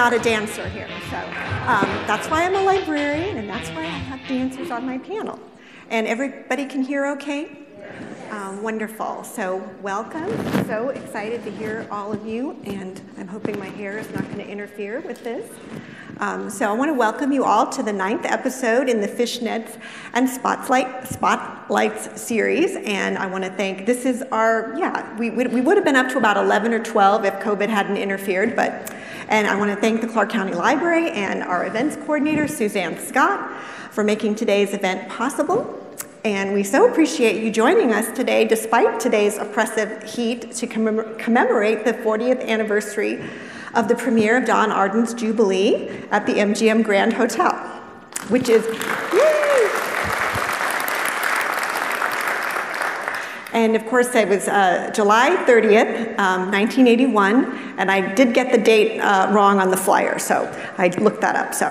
not a dancer here. So um, that's why I'm a librarian, and that's why I have dancers on my panel. And everybody can hear okay? Um, wonderful. So, welcome. So excited to hear all of you, and I'm hoping my hair is not going to interfere with this. Um, so, I want to welcome you all to the ninth episode in the Fishnets and Spotlight, Spotlights series. And I want to thank, this is our, yeah, we, we, we would have been up to about 11 or 12 if COVID hadn't interfered, but, and I want to thank the Clark County Library and our events coordinator, Suzanne Scott, for making today's event possible. And we so appreciate you joining us today, despite today's oppressive heat, to commemorate the 40th anniversary of the premiere of Donn Arden's Jubilee at the MGM Grand Hotel, which is, yay! And of course, it was uh, July 30th, um, 1981, and I did get the date uh, wrong on the flyer, so I looked that up. So,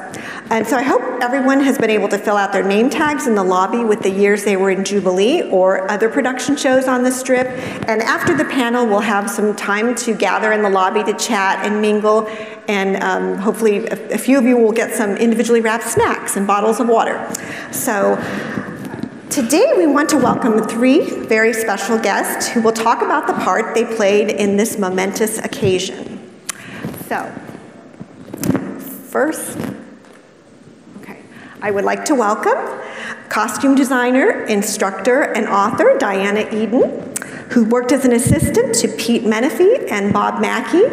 and so I hope everyone has been able to fill out their name tags in the lobby with the years they were in Jubilee or other production shows on the strip. And after the panel, we'll have some time to gather in the lobby to chat and mingle, and um, hopefully a, a few of you will get some individually wrapped snacks and bottles of water. So. Today, we want to welcome three very special guests who will talk about the part they played in this momentous occasion. So, first, okay, I would like to welcome costume designer, instructor, and author Diana Eden, who worked as an assistant to Pete Menefee and Bob Mackie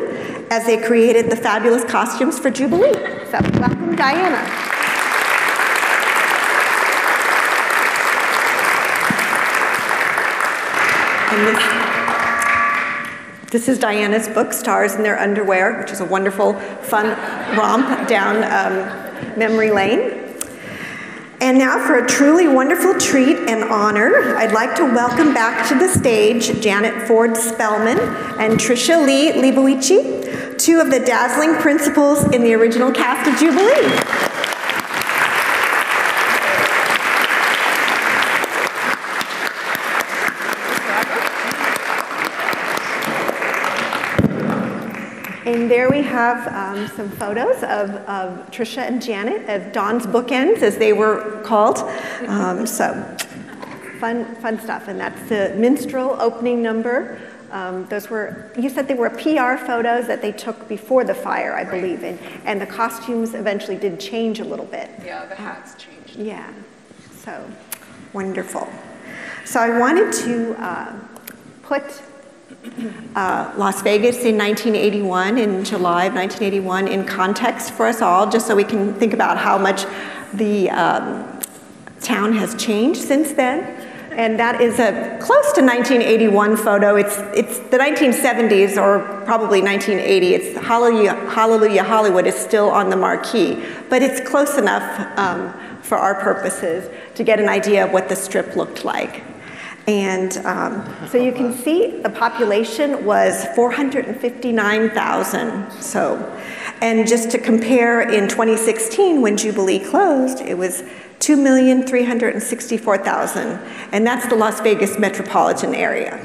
as they created the fabulous costumes for Jubilee. So, welcome, Diana. This, this is Diana's book, Stars in Their Underwear, which is a wonderful, fun romp down um, memory lane. And now for a truly wonderful treat and honor, I'd like to welcome back to the stage Janet Ford Spellman and Tricia Lee Liboichi, two of the dazzling principals in the original cast of Jubilee. And there we have um, some photos of, of Tricia and Janet as Donn's bookends, as they were called. Um, so fun, fun stuff. And that's the minstrel opening number. Um, those were, you said they were PR photos that they took before the fire, I believe, and, and the costumes eventually did change a little bit. Yeah, the hats changed. Yeah, so wonderful. So I wanted to uh, put uh, Las Vegas in 1981, in July of 1981, in context for us all, just so we can think about how much the um, town has changed since then. And that is a close to 1981 photo. It's, it's the 1970s or probably 1980. It's Hallelujah, Hallelujah Hollywood is still on the marquee, but it's close enough um, for our purposes to get an idea of what the strip looked like. And um, so you can see the population was 459,000. So, and just to compare, in 2016, when Jubilee closed, it was 2,364,000, and that's the Las Vegas metropolitan area.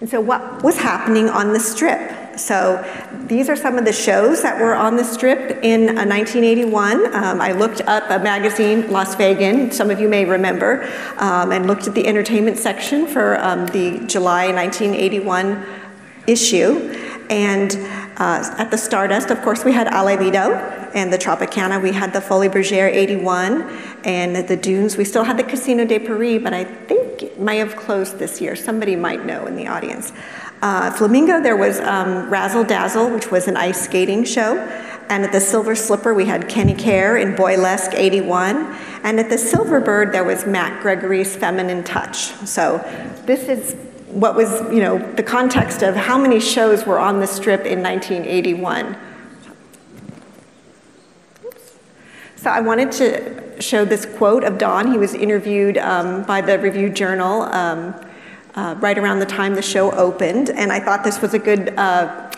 And so, what was happening on the strip? So these are some of the shows that were on the strip in 1981. Uh, um, I looked up a magazine, Las Vegas, some of you may remember, um, and looked at the entertainment section for um, the July 1981 issue. And uh, at the Stardust, of course, we had Allez Lido, and the Tropicana, we had the Folies Bergère 81, and the Dunes, we still had the Casino de Paris, but I think it may have closed this year. Somebody might know in the audience. Uh, Flamingo, there was um, Razzle Dazzle, which was an ice skating show. And at the Silver Slipper, we had Kenny Kerr in Boylesque 81. And at the Silver Bird, there was Matt Gregory's Feminine Touch. So this is what was, you know, the context of how many shows were on the strip in 1981. So I wanted to show this quote of Donn. He was interviewed um, by the Review Journal. Um, uh, right around the time the show opened, and I thought this was a good uh,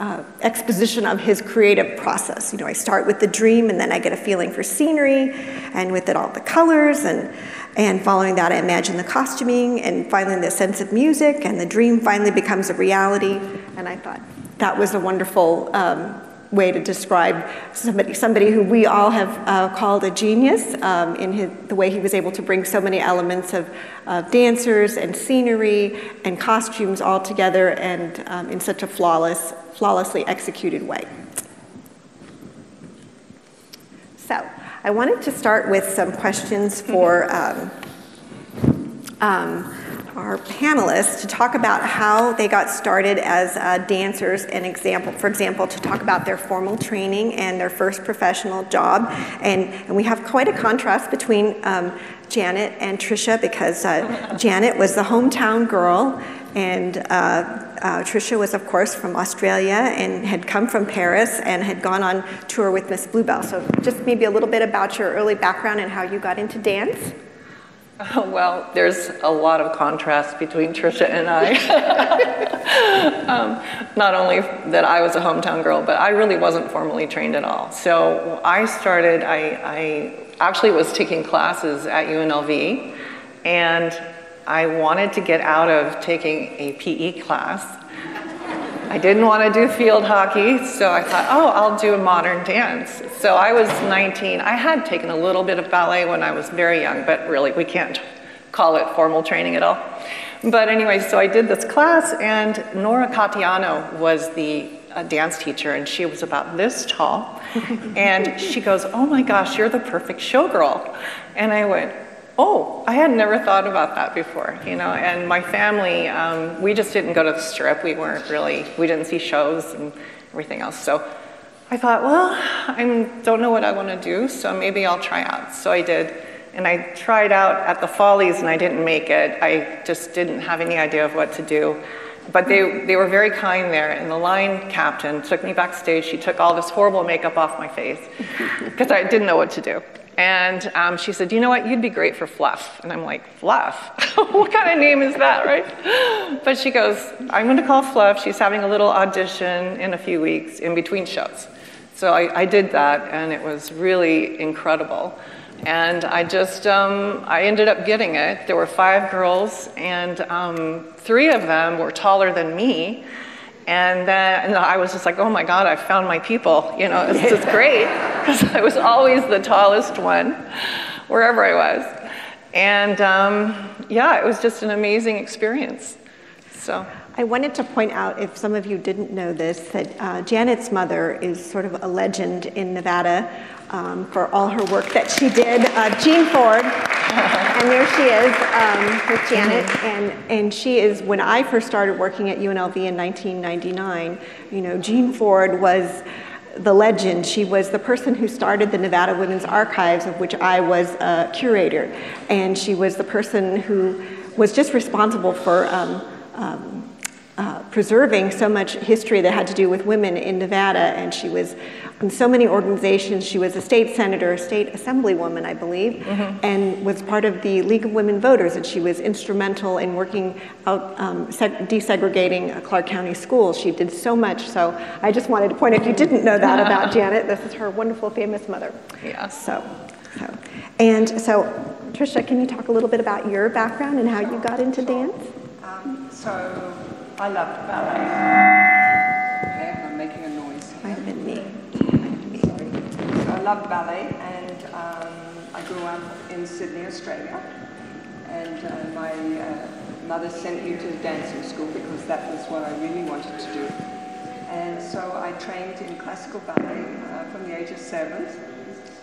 uh, exposition of his creative process. You know, I start with the dream, and then I get a feeling for scenery, and with it all the colors, and and following that, I imagine the costuming, and finally the sense of music, and the dream finally becomes a reality. And I thought that was a wonderful um, way to describe somebody, somebody who we all have uh, called a genius um, in his, the way he was able to bring so many elements of, of dancers and scenery and costumes all together and um, in such a flawless, flawlessly executed way. So I wanted to start with some questions for um, um, our panelists to talk about how they got started as uh, dancers and example, for example, to talk about their formal training and their first professional job. And, and we have quite a contrast between um, Janet and Trisha because uh, Janet was the hometown girl and uh, uh, Trisha was, of course, from Australia and had come from Paris and had gone on tour with Miss Bluebell. So just maybe a little bit about your early background and how you got into dance. Well, there's a lot of contrast between Trisha and I. um, not only that I was a hometown girl, but I really wasn't formally trained at all. So I started, I, I actually was taking classes at UNLV, and I wanted to get out of taking a PE class I didn't want to do field hockey, so I thought, oh, I'll do a modern dance. So I was 19. I had taken a little bit of ballet when I was very young, but really, we can't call it formal training at all. But anyway, so I did this class, and Nora Catiano was the uh, dance teacher, and she was about this tall. and she goes, Oh my gosh, you're the perfect showgirl. And I went, oh, I had never thought about that before, you know. And my family, um, we just didn't go to the strip. We weren't really, we didn't see shows and everything else. So I thought, well, I don't know what I want to do, so maybe I'll try out. So I did. And I tried out at the Folies and I didn't make it. I just didn't have any idea of what to do. But they, they were very kind there, and the line captain took me backstage. She took all this horrible makeup off my face because I didn't know what to do. And um, she said, You know what? You'd be great for Fluff. And I'm like, Fluff? what kind of name is that, right? But she goes, I'm going to call Fluff. She's having a little audition in a few weeks in between shows. So I, I did that, and it was really incredible. And I just, um, I ended up getting it. There were five girls, and um, three of them were taller than me. And then and I was just like, oh my God, I found my people. You know, this is great. Because I was always the tallest one, wherever I was. And um, yeah, it was just an amazing experience. So. I wanted to point out, if some of you didn't know this, that uh, Janet's mother is sort of a legend in Nevada um, for all her work that she did. Uh, Jean Ford, and there she is um, with Janet, and, and she is, when I first started working at UNLV in 1999, you know, Jean Ford was the legend. She was the person who started the Nevada Women's Archives, of which I was a curator, and she was the person who was just responsible for um, um, uh, preserving so much history that had to do with women in Nevada, and she was in so many organizations. She was a state senator, a state assemblywoman, I believe, mm-hmm. and was part of the League of Women Voters, and she was instrumental in working out um, seg- desegregating Clark County schools. She did so much. So I just wanted to point out, if you didn't know that about Janet, this is her wonderful, famous mother. Yeah. So, so, and so, Trisha, can you talk a little bit about your background and how you got into dance? Um, so I loved ballet. Okay, I'm making a noise. Might have been me. Sorry. So I loved ballet, and um, I grew up in Sydney, Australia. And uh, my uh, mother sent me to dancing school because that was what I really wanted to do. And so I trained in classical ballet uh, from the age of seven.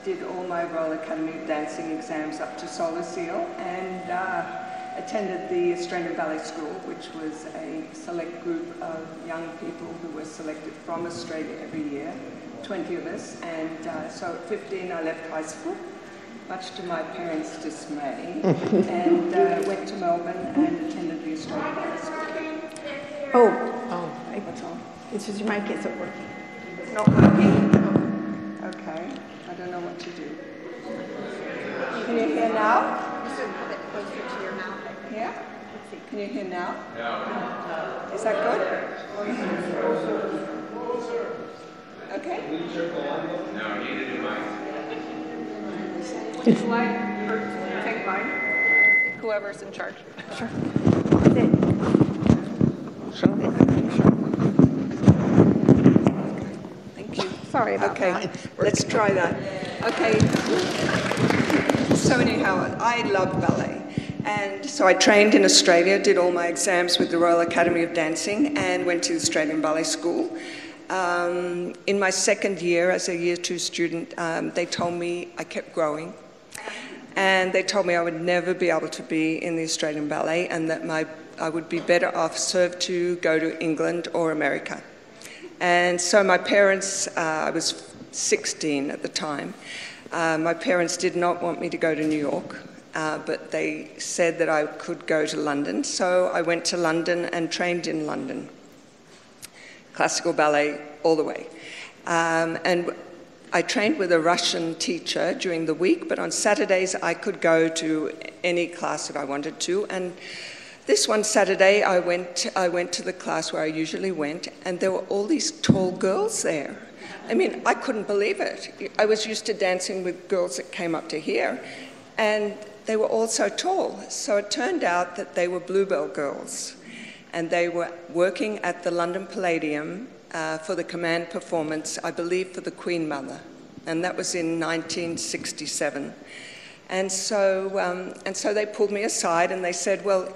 Did all my Royal Academy dancing exams up to solo seal, and uh, attended the Australian Ballet School, which was a select group of young people who were selected from Australia every year, 20 of us. And uh, so at 15, I left high school, much to my parents' dismay, and uh, went to Melbourne and attended the Australian Ballet School. Oh, oh, what's wrong? It's just your mic isn't working. It's not working? Okay, I don't know what to do. Can you hear now? Yeah? Can you hear now? Yeah. Is that good? Okay. No, you need to do mine. Would you like to take mine? Whoever's in charge. Sure. Sure. Thank you. Sorry about Okay, that. let's try that. Okay. So anyhow, I love ballet. And so I trained in Australia, did all my exams with the Royal Academy of Dancing, and went to the Australian Ballet School. Um, in my second year as a year two student, um, they told me I kept growing. And they told me I would never be able to be in the Australian Ballet and that my, I would be better off served to go to England or America. And so my parents, uh, I was 16 at the time, uh, my parents did not want me to go to New York, uh, but they said that I could go to London. So I went to London and trained in London, classical ballet all the way. Um, and I trained with a Russian teacher during the week, but on Saturdays I could go to any class that I wanted to. And this one Saturday I went, I went to the class where I usually went, and there were all these tall girls there. I mean, I couldn't believe it. I was used to dancing with girls that came up to here, and they were all so tall. So it turned out that they were Bluebell girls, and they were working at the London Palladium uh, for the command performance, I believe, for the Queen Mother, and that was in 1967. And so, um, and so they pulled me aside and they said, Well,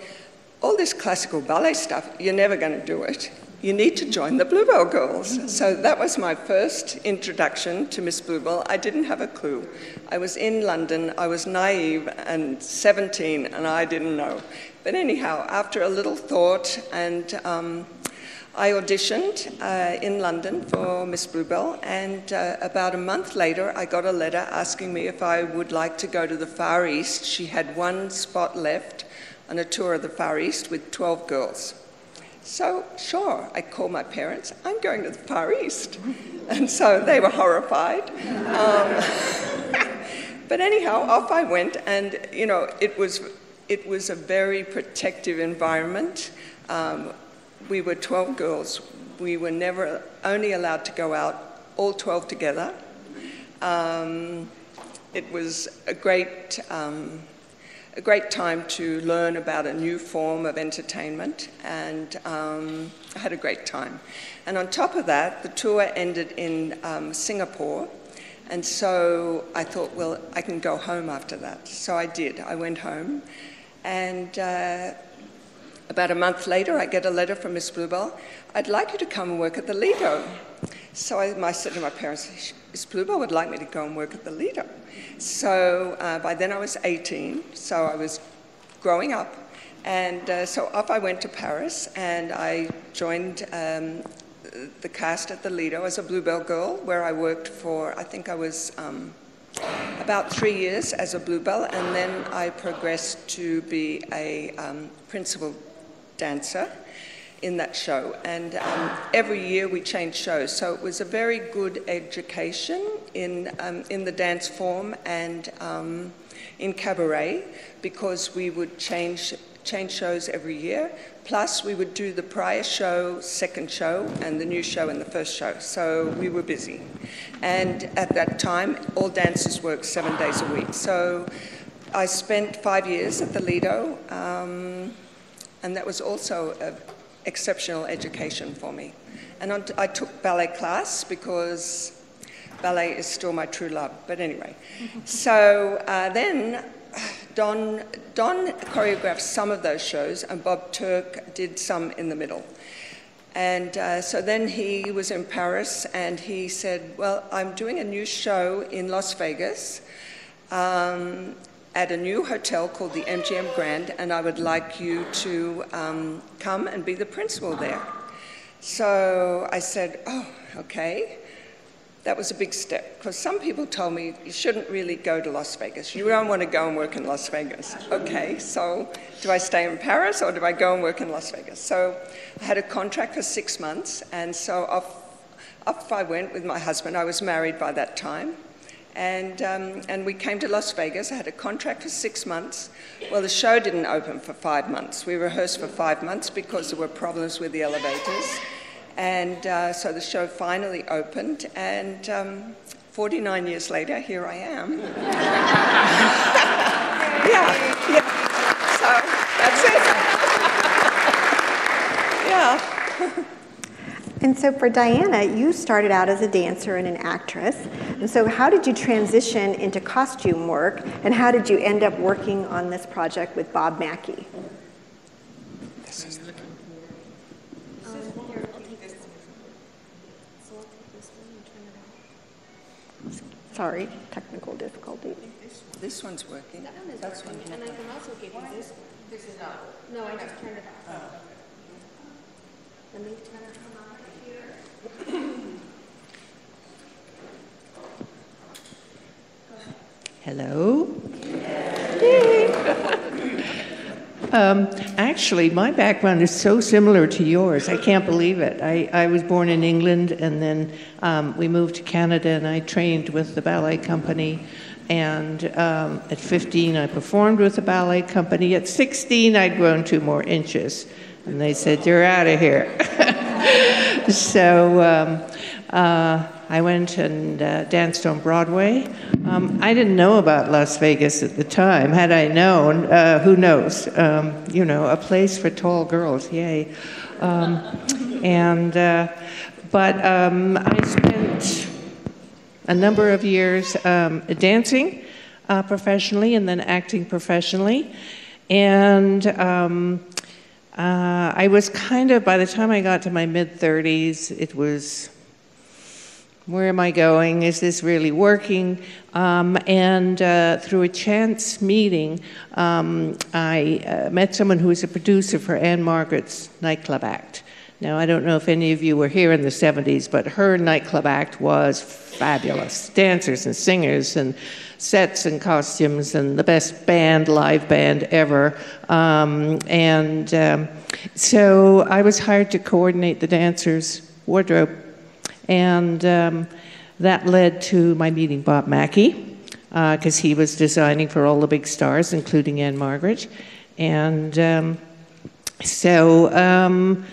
all this classical ballet stuff, you're never going to do it. You need to join the Bluebell Girls. So that was my first introduction to Miss Bluebell. I didn't have a clue. I was in London, I was naive and 17, and I didn't know. But anyhow, after a little thought, and um, I auditioned uh, in London for Miss Bluebell, and uh, about a month later, I got a letter asking me if I would like to go to the Far East. She had one spot left on a tour of the Far East with 12 girls. So, sure, I called my parents, I'm going to the Far East. And so they were horrified. Um, but anyhow, off I went, and you know, it was, it was a very protective environment. Um, we were 12 girls. We were never only allowed to go out, all 12 together. Um, it was a great um, a great time to learn about a new form of entertainment, and um, I had a great time. And on top of that, the tour ended in um, Singapore, and so I thought, well, I can go home after that. So I did. I went home, and uh, about a month later, I get a letter from Miss Bluebell. I'd like you to come and work at the Lido. So I, I said to my parents, Bluebell would like me to go and work at the Lido. So uh, by then I was 18, so I was growing up. And uh, so off I went to Paris and I joined um, the cast at the Lido as a Bluebell girl, where I worked for, I think I was um, about three years as a Bluebell, and then I progressed to be a um, principal dancer in that show. And um, every year we changed shows. So it was a very good education in, um, in the dance form and um, in cabaret because we would change, change shows every year. Plus, we would do the prior show, second show, and the new show and the first show. So we were busy. And at that time, all dancers worked seven days a week. So I spent five years at the Lido, um, and that was also a exceptional education for me. And I took ballet class because ballet is still my true love. But anyway, so uh, then Donn, Donn choreographed some of those shows, and Bob Turk did some in the middle. And uh, so then he was in Paris and he said, Well, I'm doing a new show in Las Vegas um, at a new hotel called the MGM Grand, and I would like you to um, come and be the principal there. So I said, Oh, okay. That was a big step because some people told me you shouldn't really go to Las Vegas. You don't want to go and work in Las Vegas. Okay, so do I stay in Paris or do I go and work in Las Vegas? So I had a contract for six months, and so off, off I went with my husband. I was married by that time. And, um, and we came to Las Vegas. I had a contract for six months. Well, the show didn't open for five months. We rehearsed for five months because there were problems with the elevators. And uh, so the show finally opened, and um, 49 years later, here I am. yeah, yeah. So that's it. yeah. And so for Diana, you started out as a dancer and an actress. And so how did you transition into costume work and how did you end up working on this project with Bob Mackie? Sorry, technical difficulty. This one's working. That's one. And I can also give you this. This is not. No, I just turned it off. Oh, Let me turn it on here. Hello. um, actually, my background is so similar to yours. I can't believe it. I, I was born in England, and then um, we moved to Canada, and I trained with the ballet company. And um, at 15, I performed with the ballet company. At 16, I'd grown two more inches. And they said, You're out of here. so um, uh, I went and uh, danced on Broadway. Um, I didn't know about Las Vegas at the time. Had I known, uh, who knows? Um, you know, a place for tall girls, yay. Um, and, uh, but um, I spent a number of years um, dancing uh, professionally and then acting professionally. And uh, I was kind of, by the time I got to my mid 30s, it was where am I going? Is this really working? Um, and uh, through a chance meeting, um, I uh, met someone who was a producer for Ann-Margret's nightclub act. Now, I don't know if any of you were here in the 70s, but her nightclub act was fabulous. Dancers and singers and sets and costumes and the best band, live band ever. Um, and um, so I was hired to coordinate the dancers' wardrobe. And um, that led to my meeting Bob Mackie, because uh, he was designing for all the big stars, including Ann-Margret. And um, so um,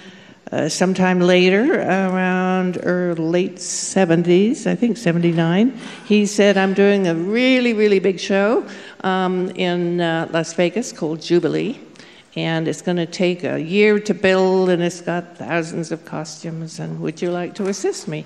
uh, sometime later, around er, late 70s, I think 79, he said, I'm doing a really, really big show um, in uh, Las Vegas called Jubilee. And it's going to take a year to build, and it's got thousands of costumes. And would you like to assist me?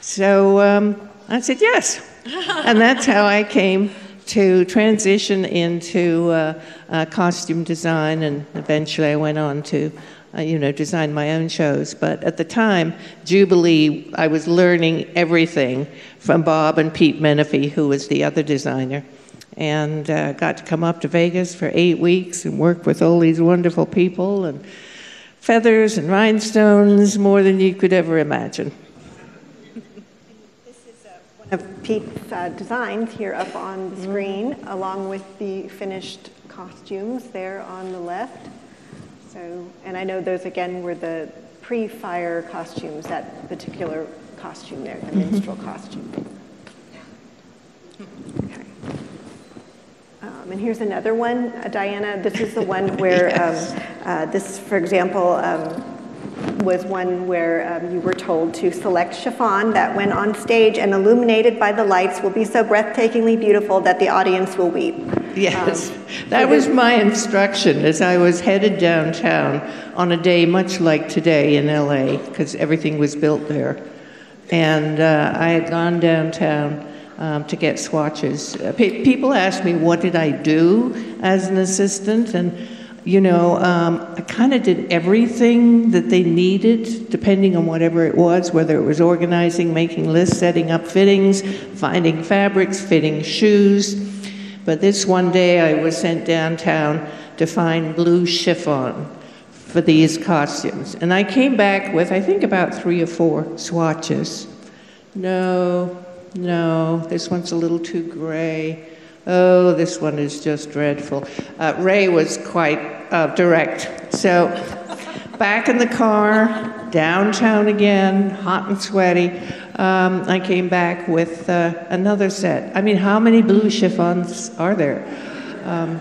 So um, I said yes. and that's how I came to transition into uh, uh, costume design, and eventually I went on to you know, design my own shows. But at the time, Jubilee, I was learning everything from Bob and Pete Menefee, who was the other designer. And uh, got to come up to Vegas for eight weeks and work with all these wonderful people and feathers and rhinestones, more than you could ever imagine. This is uh, one of Pete's uh, designs here up on the screen, mm-hmm. along with the finished costumes there on the left. So, and I know those again were the pre-fire costumes, that particular costume there, the mm-hmm. minstrel costume. Okay. Um, and here's another one, uh, Diana. This is the one where yes. um, uh, this, for example, um, was one where um, you were told to select chiffon that, when on stage and illuminated by the lights, will be so breathtakingly beautiful that the audience will weep. Yes, um, that was my instruction as I was headed downtown on a day much like today in LA, because everything was built there. And uh, I had gone downtown um, to get swatches. Uh, pe- people asked me, What did I do as an assistant? And you know, um, I kind of did everything that they needed, depending on whatever it was, whether it was organizing, making lists, setting up fittings, finding fabrics, fitting shoes. But this one day I was sent downtown to find blue chiffon for these costumes. And I came back with, I think, about three or four swatches. No, no, this one's a little too gray. Oh, this one is just dreadful. Uh, Ray was quite uh, direct. So, back in the car, downtown again, hot and sweaty, um, I came back with uh, another set. I mean, how many blue chiffons are there? Um,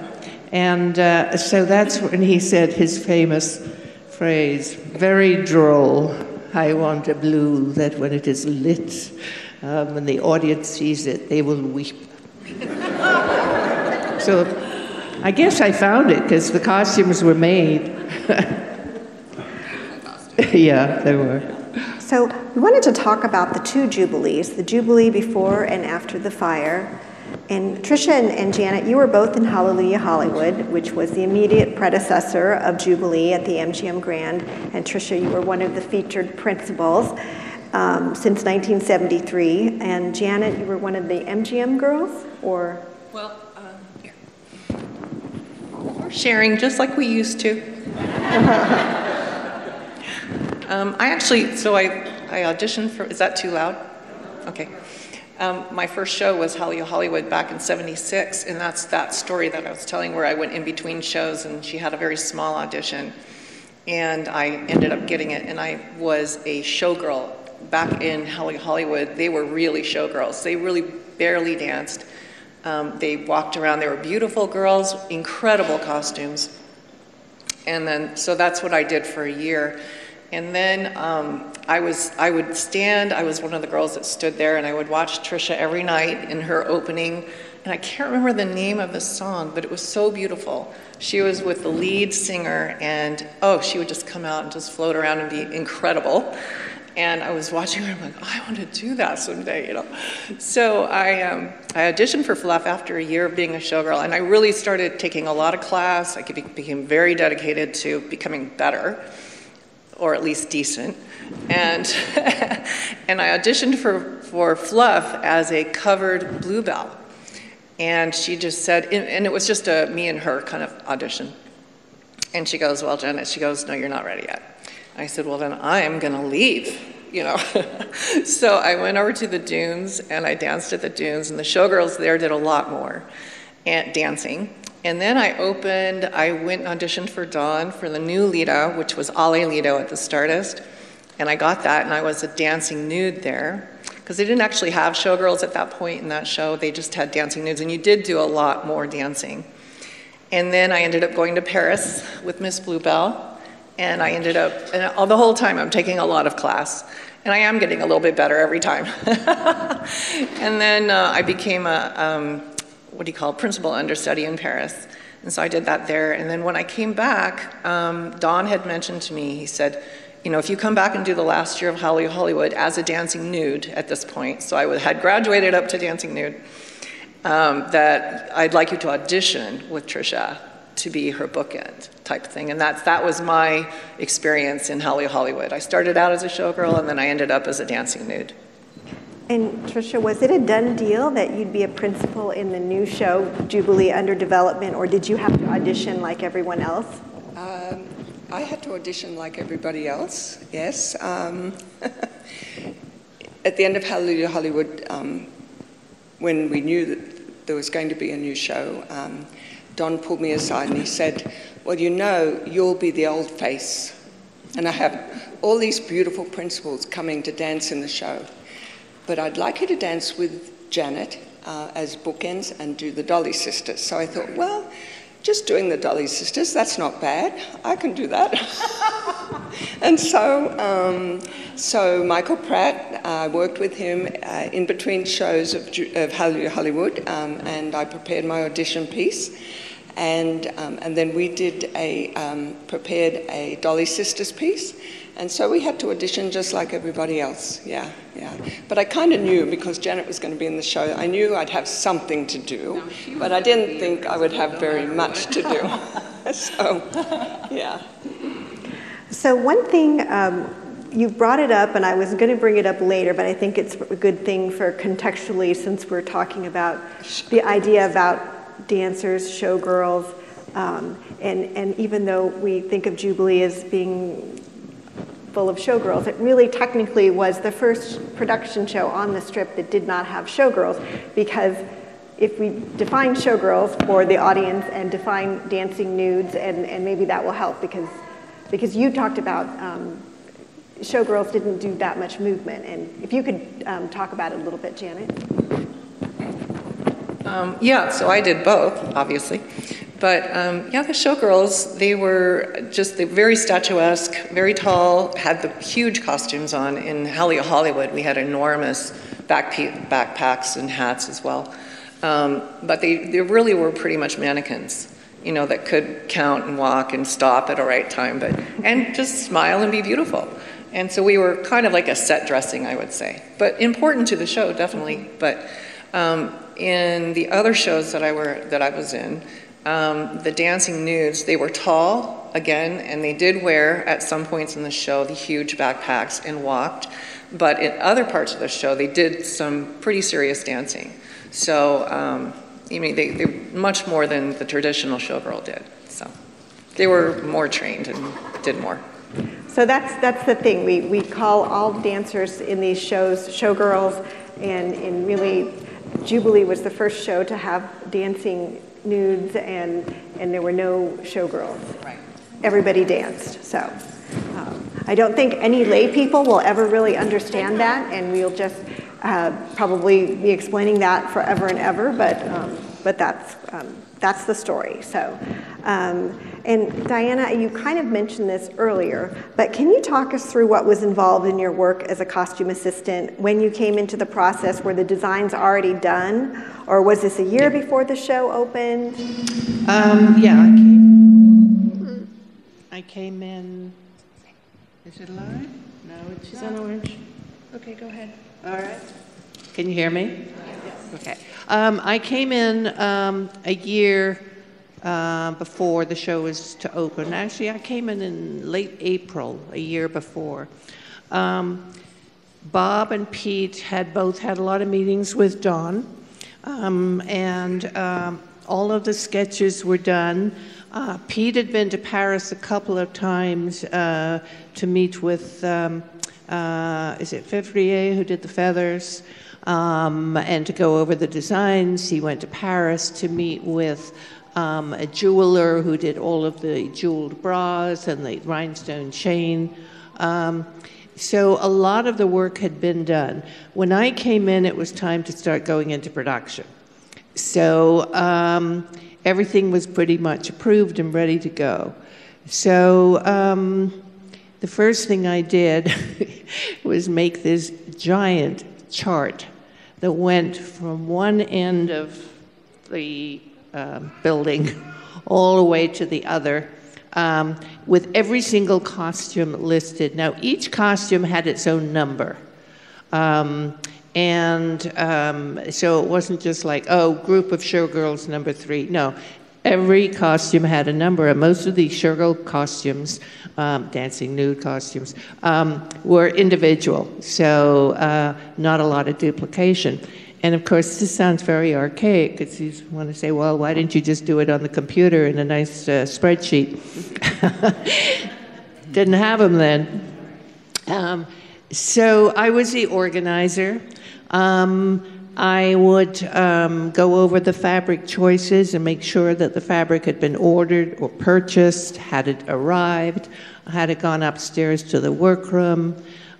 and uh, so that's when he said his famous phrase, very droll. I want a blue that when it is lit, um, when the audience sees it, they will weep. So I guess I found it because the costumes were made. yeah, they were. So we wanted to talk about the two Jubilees, the Jubilee before and after the fire. And Tricia and, and Janet, you were both in Hallelujah Hollywood, which was the immediate predecessor of Jubilee at the MGM Grand. And Tricia, you were one of the featured principals um, since 1973. And Janet, you were one of the MGM girls, or? Well, um, here. We're sharing just like we used to. um, I actually, so I, I auditioned for, is that too loud? Okay. Um, my first show was Hallelujah Hollywood back in 76, and that's that story that I was telling where I went in between shows and she had a very small audition. And I ended up getting it, and I was a showgirl. Back in Hollywood, they were really showgirls. They really barely danced. Um, they walked around, they were beautiful girls, incredible costumes. And then, so that's what I did for a year. And then um, I was, I would stand, I was one of the girls that stood there, and I would watch Trisha every night in her opening. And I can't remember the name of the song, but it was so beautiful. She was with the lead singer, and oh, she would just come out and just float around and be incredible. And I was watching her, I'm like, I want to do that someday, you know. So I, um, I auditioned for Fluff after a year of being a showgirl, and I really started taking a lot of class. I became very dedicated to becoming better, or at least decent. And, and I auditioned for, for Fluff as a covered bluebell. And she just said, and it was just a me and her kind of audition. And she goes, Well, Janet, she goes, No, you're not ready yet. I said, well, then I am going to leave, you know. so I went over to the dunes and I danced at the dunes, and the showgirls there did a lot more at dancing. And then I opened, I went and auditioned for Donn for the new Lido, which was Allez Lido at the Stardust. And I got that, and I was a dancing nude there. Because they didn't actually have showgirls at that point in that show, they just had dancing nudes, and you did do a lot more dancing. And then I ended up going to Paris with Miss Bluebell, and I ended up, and all, the whole time I'm taking a lot of class, and I am getting a little bit better every time. and then uh, I became a, um, what do you call it, principal understudy in Paris. And so I did that there. And then when I came back, um, Donn had mentioned to me, he said, you know, if you come back and do the last year of Hollywood as a dancing nude at this point, so I had graduated up to dancing nude, um, that I'd like you to audition with Trisha to be her bookend type thing. And that's, that was my experience in Hallelujah Hollywood. I started out as a showgirl and then I ended up as a dancing nude. And Trisha, was it a done deal that you'd be a principal in the new show, Jubilee Under Development, or did you have to audition like everyone else? Um, I had to audition like everybody else, yes. Um, at the end of Hallelujah Hollywood, um, when we knew that there was going to be a new show, um, Donn pulled me aside and he said, Well, you know, you'll be the old face. And I have all these beautiful principals coming to dance in the show. But I'd like you to dance with Janet uh, as bookends and do the Dolly Sisters. So I thought, well, just doing the Dolly Sisters, that's not bad. I can do that. and so, um, so Michael Pratt, I uh, worked with him uh, in between shows of, of Hollywood, um, and I prepared my audition piece. And, um, and then we did a, um, prepared a Dolly Sisters piece. And so we had to audition just like everybody else, yeah, yeah. But I kind of knew because Janet was going to be in the show, I knew I'd have something to do, no, but I didn't think I would have very much to do. so, yeah. So one thing, um, you brought it up, and I was going to bring it up later, but I think it's a good thing for contextually since we're talking about the idea about dancers, showgirls, um, and, and even though we think of Jubilee as being full of showgirls, it really technically was the first production show on the strip that did not have showgirls because if we define showgirls for the audience and define dancing nudes, and, and maybe that will help because, because you talked about um, showgirls didn't do that much movement. And if you could um, talk about it a little bit, Janet. Um, yeah, so I did both, obviously. But um, yeah, the showgirls, they were just very statuesque, very tall, had the huge costumes on. In Hallelujah Hollywood, we had enormous back backpacks and hats as well. Um, but they, they really were pretty much mannequins, you know, that could count and walk and stop at a right time, but and just smile and be beautiful. And so we were kind of like a set dressing, I would say, but important to the show, definitely. But um, in the other shows that I were that I was in, um, the dancing nudes, they were tall again, and they did wear at some points in the show the huge backpacks and walked. But in other parts of the show, they did some pretty serious dancing. So, um, I mean, they, they much more than the traditional showgirl did. So, they were more trained and did more. So that's, that's the thing. We, we call all dancers in these shows showgirls, and, and really, Jubilee was the first show to have dancing nudes, and, and there were no showgirls. Right. Everybody danced. So um, I don't think any lay people will ever really understand that, and we'll just uh, probably be explaining that forever and ever, but, um, but that's, um, that's the story. So, um, and Diana, you kind of mentioned this earlier, but can you talk us through what was involved in your work as a costume assistant when you came into the process? Were the designs already done, or was this a year before the show opened? Um, yeah, I came, I came in, is it live? No, it's on orange. Okay, go ahead. All right. Can you hear me? Okay. Um, I came in um, a year uh, before the show was to open. Actually, I came in in late April, a year before. Um, Bob and Pete had both had a lot of meetings with Donn, um, and um, all of the sketches were done. Uh, Pete had been to Paris a couple of times uh, to meet with, uh, is it Fevrier who did the feathers, um, and to go over the designs. He went to Paris to meet with um, a jeweler who did all of the jeweled bras and the rhinestone chain. Um, so a lot of the work had been done. When I came in, it was time to start going into production. So um, everything was pretty much approved and ready to go. So um, the first thing I did was make this giant chart that went from one end of the uh, building all the way to the other. Um, with every single costume listed. Now, each costume had its own number. Um, and um, so it wasn't just like, oh, group of showgirls number three. No, every costume had a number. And most of the showgirl costumes, um, dancing nude costumes, um, were individual. So uh, not a lot of duplication. And of course, this sounds very archaic because you want to say, well, why didn't you just do it on the computer in a nice uh, spreadsheet? Didn't have them then. Um, so I was the organizer. Um, I would um, go over the fabric choices and make sure that the fabric had been ordered or purchased, had it arrived, had it gone upstairs to the workroom.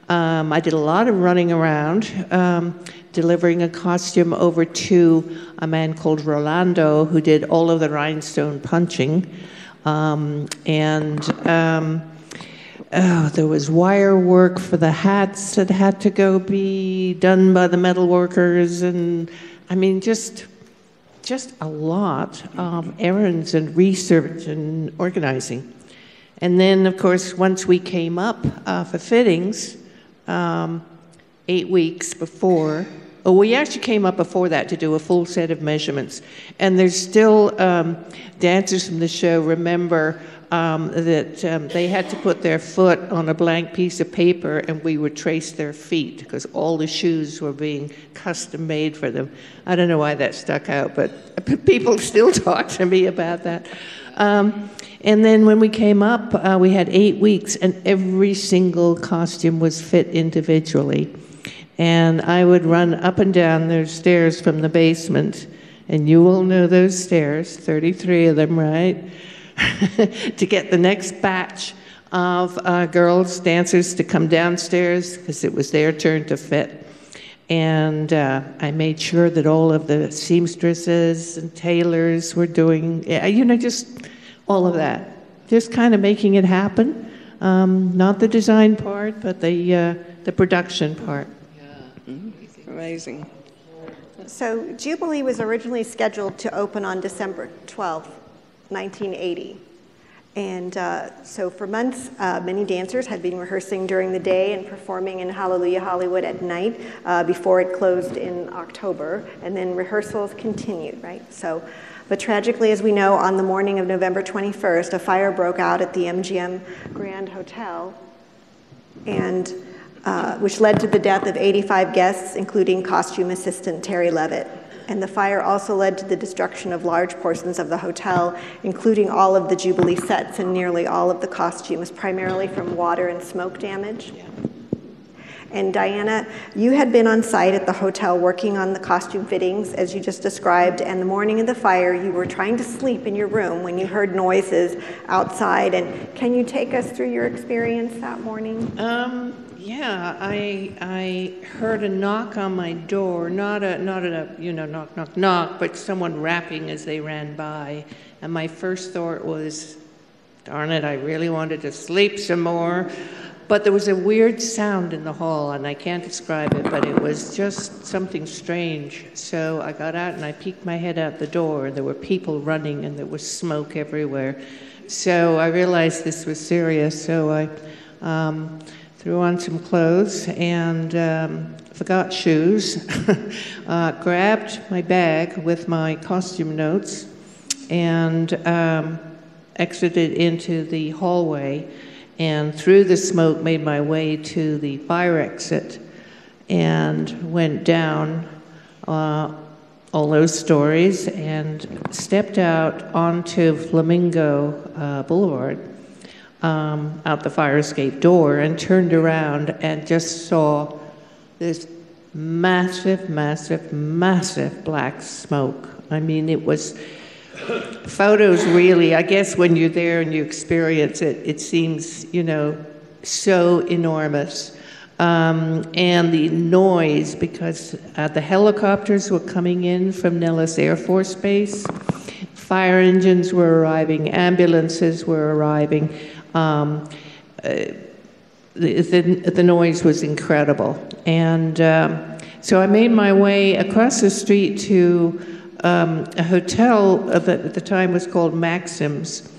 Um, I did a lot of running around, um, delivering a costume over to a man called Rolando who did all of the rhinestone punching. Um, and um, oh, there was wire work for the hats that had to go be done by the metal workers. And I mean, just just a lot of errands and research and organizing. And then, of course, once we came up uh, for fittings, um, eight weeks before. Oh, we actually came up before that to do a full set of measurements. And there's still um, dancers from the show remember um, that um, they had to put their foot on a blank piece of paper and we would trace their feet because all the shoes were being custom made for them. I don't know why that stuck out, but people still talk to me about that. Um, and then when we came up, uh, we had eight weeks, and every single costume was fit individually. And I would run up and down those stairs from the basement, and you will know those stairs, 33 of them, right? to get the next batch of uh, girls, dancers, to come downstairs because it was their turn to fit. And uh, I made sure that all of the seamstresses and tailors were doing, you know, just all of that. Just kind of making it happen. Um, not the design part, but the, uh, the production part. Yeah, mm-hmm. amazing. So Jubilee was originally scheduled to open on December 12th, 1980. And uh, so for months, uh, many dancers had been rehearsing during the day and performing in Hallelujah Hollywood at night uh, before it closed in October. And then rehearsals continued, right? So, but tragically, as we know, on the morning of November 21st, a fire broke out at the MGM Grand Hotel, and uh, which led to the death of 85 guests, including costume assistant Terry Levitt. And the fire also led to the destruction of large portions of the hotel, including all of the Jubilee sets and nearly all of the costumes, primarily from water and smoke damage. And Diana, you had been on site at the hotel working on the costume fittings, as you just described, and the morning of the fire, you were trying to sleep in your room when you heard noises outside. And can you take us through your experience that morning? Um, yeah, I I heard a knock on my door, not a not a you know knock knock knock, but someone rapping as they ran by, and my first thought was, darn it, I really wanted to sleep some more. But there was a weird sound in the hall, and I can't describe it, but it was just something strange. So I got out and I peeked my head out the door. And there were people running, and there was smoke everywhere. So I realized this was serious. So I um, threw on some clothes and um, forgot shoes, uh, grabbed my bag with my costume notes, and um, exited into the hallway and through the smoke made my way to the fire exit and went down uh, all those stories and stepped out onto Flamingo uh, Boulevard um, out the fire escape door and turned around and just saw this massive, massive, massive black smoke. I mean, it was photos really, I guess when you're there and you experience it, it seems, you know, so enormous. Um, and the noise, because uh, the helicopters were coming in from Nellis Air Force Base, fire engines were arriving, ambulances were arriving. Um, uh, the, the, noise was incredible. And um, so I made my way across the street to um, a hotel that at the time was called Maxim's.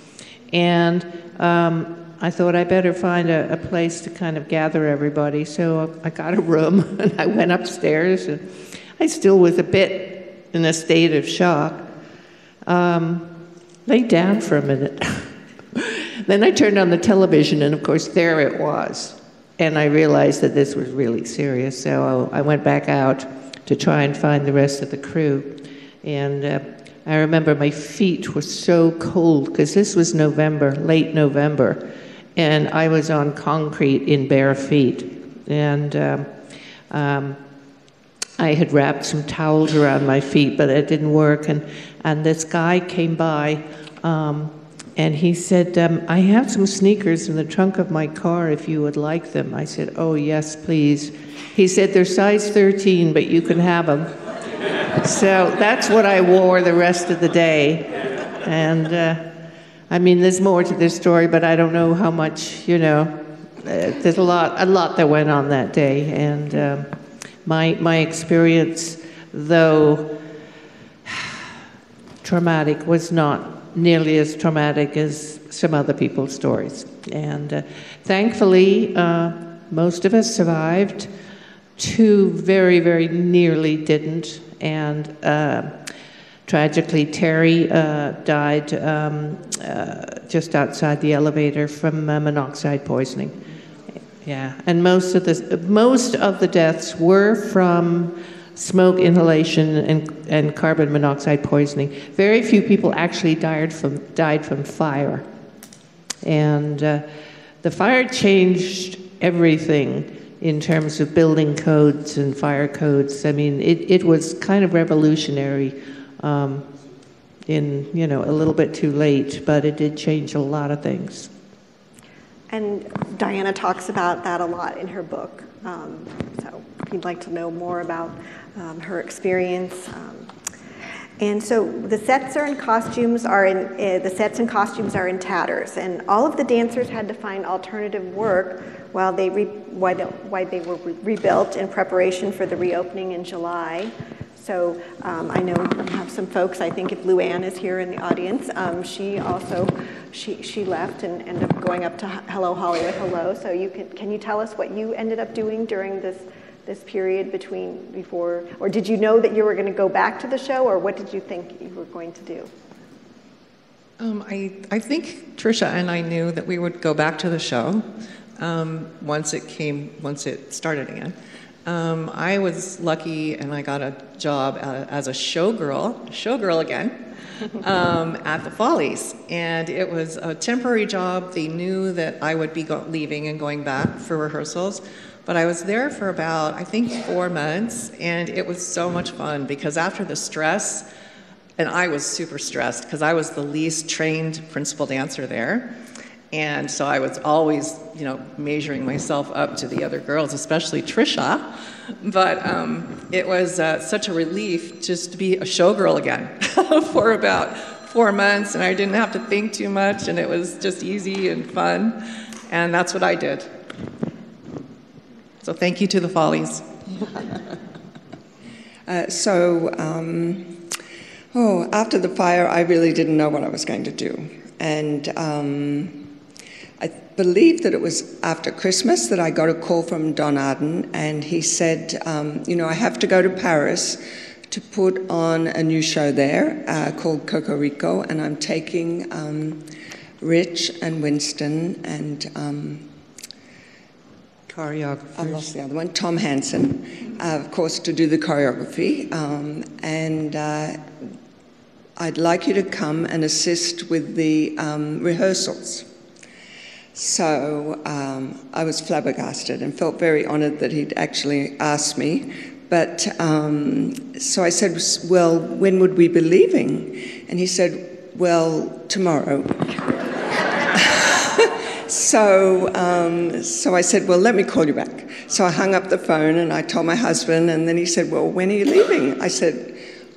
And um, I thought I better find a, a, place to kind of gather everybody. So I got a room and I went upstairs. And I still was a bit in a state of shock. Um, lay down for a minute. then I turned on the television, and of course, there it was. And I realized that this was really serious. So I went back out to try and find the rest of the crew. And uh, I remember my feet were so cold because this was November, late November, and I was on concrete in bare feet. And um, um, I had wrapped some towels around my feet, but it didn't work. And, and this guy came by. Um, and he said, um, I have some sneakers in the trunk of my car if you would like them. I said, Oh, yes, please. He said, They're size 13, but you can have them so that's what I wore the rest of the day. And uh, I mean, there's more to this story, but I don't know how much, you know, uh, there's a lot, a lot that went on that day. And um, my, my experience, though traumatic, was not nearly as traumatic as some other people's stories. And uh, thankfully, uh, most of us survived. Two very, very nearly didn't and uh, tragically, Terry uh, died um, uh, just outside the elevator from uh, monoxide poisoning. Yeah, and most of the most of the deaths were from smoke inhalation and, and carbon monoxide poisoning. Very few people actually died from died from fire, and uh, the fire changed everything in terms of building codes and fire codes. I mean, it, it was kind of revolutionary um, in, you know, a little bit too late, but it did change a lot of things. And Diana talks about that a lot in her book. Um, so if you'd like to know more about um, her experience, um, and so the sets in costumes are in uh, the sets and costumes are in tatters, and all of the dancers had to find alternative work while they re, while, the, while they were re- rebuilt in preparation for the reopening in July. So um, I know we have some folks, I think if Luann is here in the audience, um, she also, she, she left and ended up going up to Hello Hollywood Hello. So you can, can you tell us what you ended up doing during this, this period between, before, or did you know that you were going to go back to the show or what did you think you were going to do? Um, I, I think Trisha and I knew that we would go back to the show um, once it came, once it started again. Um, I was lucky and I got a job as a showgirl, showgirl again, um, at the Folies. And it was a temporary job. They knew that I would be go- leaving and going back for rehearsals. But I was there for about, I think, four months. And it was so much fun because after the stress, and I was super stressed because I was the least trained principal dancer there. And so I was always, you know, measuring myself up to the other girls, especially Trisha. But um, it was uh, such a relief just to be a showgirl again for about four months, and I didn't have to think too much, and it was just easy and fun. And that's what I did. So thank you to the Folies. uh, so, um, oh, after the fire, I really didn't know what I was going to do. And um, I believe that it was after Christmas that I got a call from Donn Arden, and he said, um, You know, I have to go to Paris to put on a new show there uh, called Cocorico, and I'm taking um, Rich and Winston and. Um, Choreographers. I lost the other one, Tom Hansen, uh, of course, to do the choreography. Um, and uh, I'd like you to come and assist with the um, rehearsals. So um, I was flabbergasted and felt very honoured that he'd actually asked me. But um, so I said, Well, when would we be leaving? And he said, Well, tomorrow. so, um, so I said, Well, let me call you back. So I hung up the phone and I told my husband, and then he said, Well, when are you leaving? I said,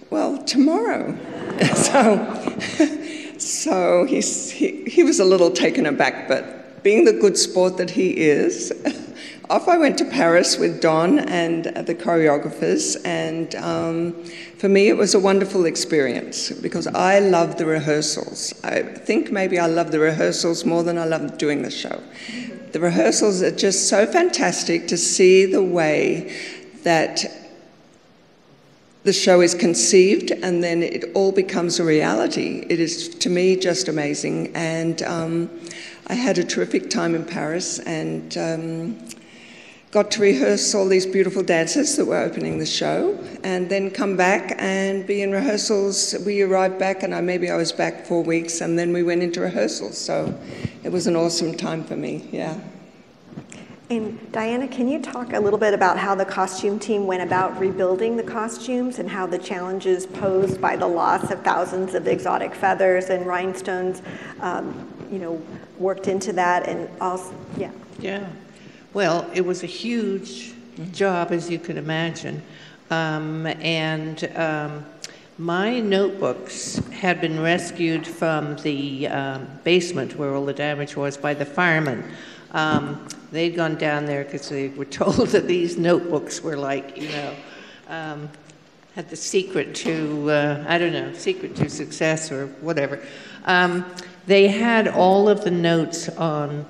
Well, tomorrow. so, so he, he, he was a little taken aback, but being the good sport that he is, off I went to Paris with Donn and the choreographers, and um, for me it was a wonderful experience because I love the rehearsals. I think maybe I love the rehearsals more than I love doing the show. The rehearsals are just so fantastic to see the way that the show is conceived and then it all becomes a reality. It is, to me, just amazing. And um, I had a terrific time in Paris and um, got to rehearse all these beautiful dances that were opening the show, and then come back and be in rehearsals. We arrived back, and I, maybe I was back four weeks, and then we went into rehearsals. So it was an awesome time for me. Yeah. And Diana, can you talk a little bit about how the costume team went about rebuilding the costumes and how the challenges posed by the loss of thousands of exotic feathers and rhinestones, um, you know, worked into that and also, yeah. Yeah. Well, it was a huge job, as you can imagine. Um, and um, my notebooks had been rescued from the um, basement where all the damage was by the firemen. Um, they'd gone down there because they were told that these notebooks were like, you know, um, had the secret to, uh, I don't know, secret to success or whatever. They had all of the notes on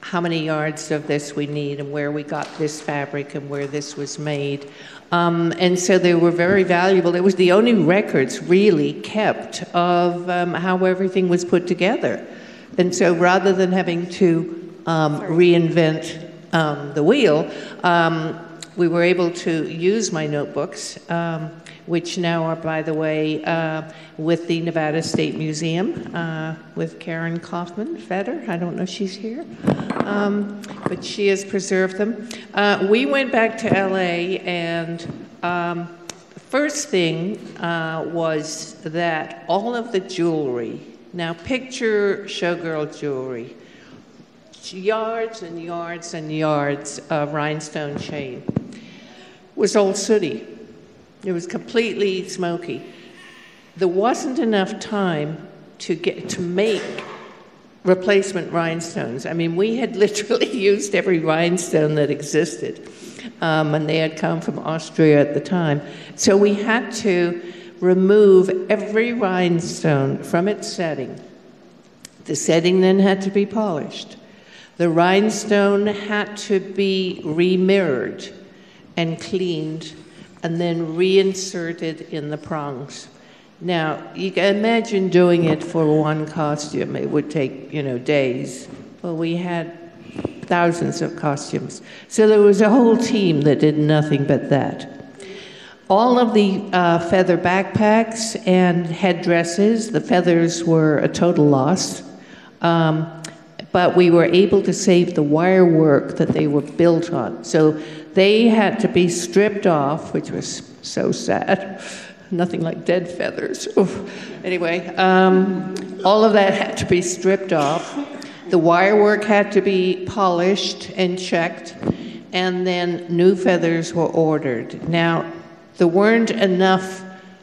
how many yards of this we need and where we got this fabric and where this was made. Um, and so they were very valuable. It was the only records really kept of um, how everything was put together. And so rather than having to um, reinvent um, the wheel, um, we were able to use my notebooks um, which now are, by the way, uh, with the Nevada State Museum uh, with Karen Kaufman Feder. I don't know if she's here, um, but she has preserved them. Uh, we went back to LA, and um, the first thing uh, was that all of the jewelry, now picture showgirl jewelry, yards and yards and yards of rhinestone chain, was all sooty it was completely smoky. There wasn't enough time to get to make replacement rhinestones. I mean, we had literally used every rhinestone that existed. um, and they had come from Austria at the time. So we had to remove every rhinestone from its setting. The setting then had to be polished. The rhinestone had to be remirrored and cleaned and then reinserted in the prongs. Now, you can imagine doing it for one costume. It would take, you know, days. Well, we had thousands of costumes. So there was a whole team that did nothing but that. All of the uh, feather backpacks and headdresses, the feathers were a total loss. Um, but we were able to save the wire work that they were built on. So they had to be stripped off, which was so sad. Nothing like dead feathers. Oof. Anyway, um, all of that had to be stripped off. The wire work had to be polished and checked, and then new feathers were ordered. Now, there weren't enough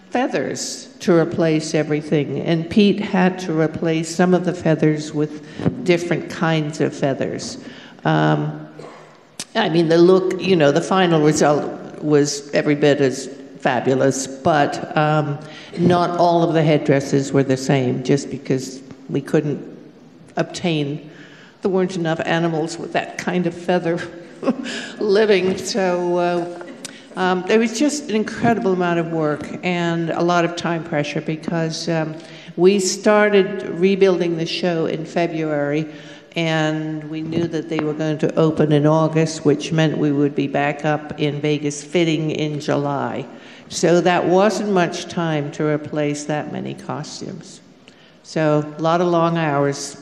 feathers to replace everything, and Pete had to replace some of the feathers with different kinds of feathers. Um, I mean, the look, you know, the final result was every bit as fabulous, but um, not all of the headdresses were the same just because we couldn't obtain, there weren't enough animals with that kind of feather living. So uh, um, there was just an incredible amount of work and a lot of time pressure because um, we started rebuilding the show in February and we knew that they were going to open in August, which meant we would be back up in Vegas fitting in July. So that wasn't much time to replace that many costumes. So a lot of long hours.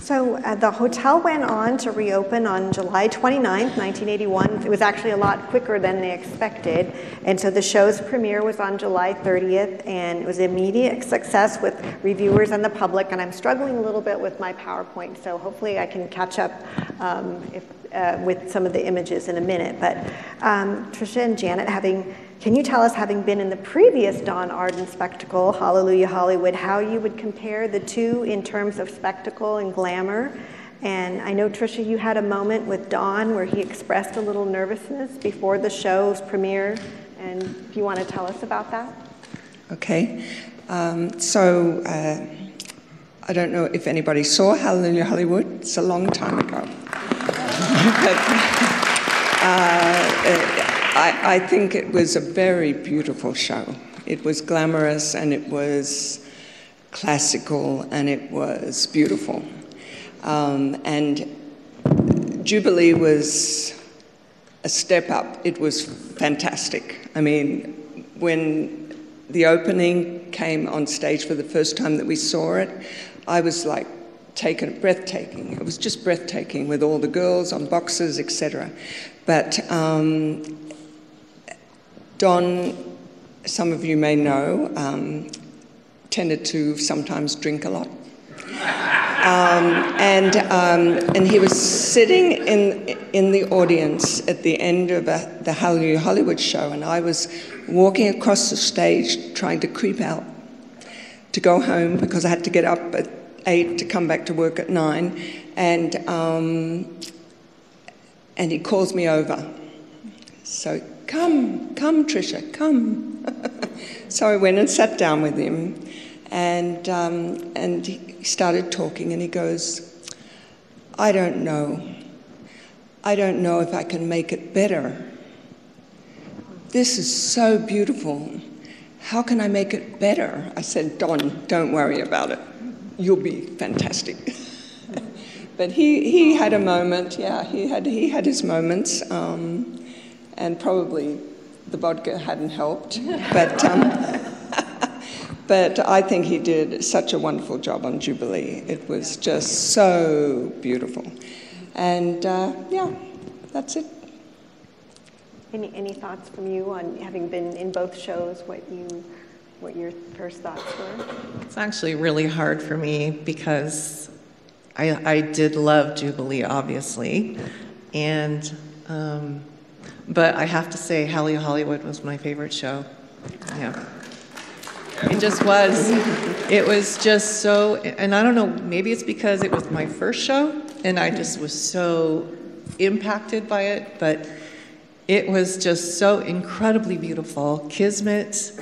So uh, the hotel went on to reopen on July 29th, 1981. It was actually a lot quicker than they expected. And so the show's premiere was on July 30th, and it was an immediate success with reviewers and the public. And I'm struggling a little bit with my PowerPoint, so hopefully I can catch up um, if, uh, with some of the images in a minute. But um, Tricia and Janet, having can you tell us, having been in the previous Donn Arden spectacle, Hallelujah Hollywood, how you would compare the two in terms of spectacle and glamour? And I know, Tricia, you had a moment with Donn where he expressed a little nervousness before the show's premiere. And if you want to tell us about that? Okay. Um, so, uh, I don't know if anybody saw Hallelujah Hollywood. It's a long time ago. but, uh, I, I think it was a very beautiful show. It was glamorous and it was classical and it was beautiful. Um, and Jubilee was a step up. It was fantastic. I mean, when the opening came on stage for the first time that we saw it, I was like taken, breathtaking. It was just breathtaking with all the girls on boxes, etc. But um, Donn, some of you may know, um, tended to sometimes drink a lot. Um, and, um, and he was sitting in, in the audience at the end of a, the Hallelujah Hollywood show, and I was walking across the stage trying to creep out to go home because I had to get up at 8 to come back to work at 9. And, um, and he calls me over. So Come, come, Tricia, come. so I went and sat down with him, and, um, and he started talking, and he goes, I don't know. I don't know if I can make it better. This is so beautiful. How can I make it better? I said, Donn, don't worry about it. You'll be fantastic. but he, he had a moment, yeah, he had, he had his moments. Um, and probably the vodka hadn't helped. but, um, but I think he did such a wonderful job on Jubilee. It was just so beautiful. And uh, yeah, that's it. Any, any thoughts from you on having been in both shows, what you what your first thoughts were? It's actually really hard for me because I, I did love Jubilee, obviously, and um, but I have to say, Hallelujah Hollywood was my favorite show. Yeah. It just was. It was just so, and I don't know, maybe it's because it was my first show, and I just was so impacted by it, but it was just so incredibly beautiful. Kismet,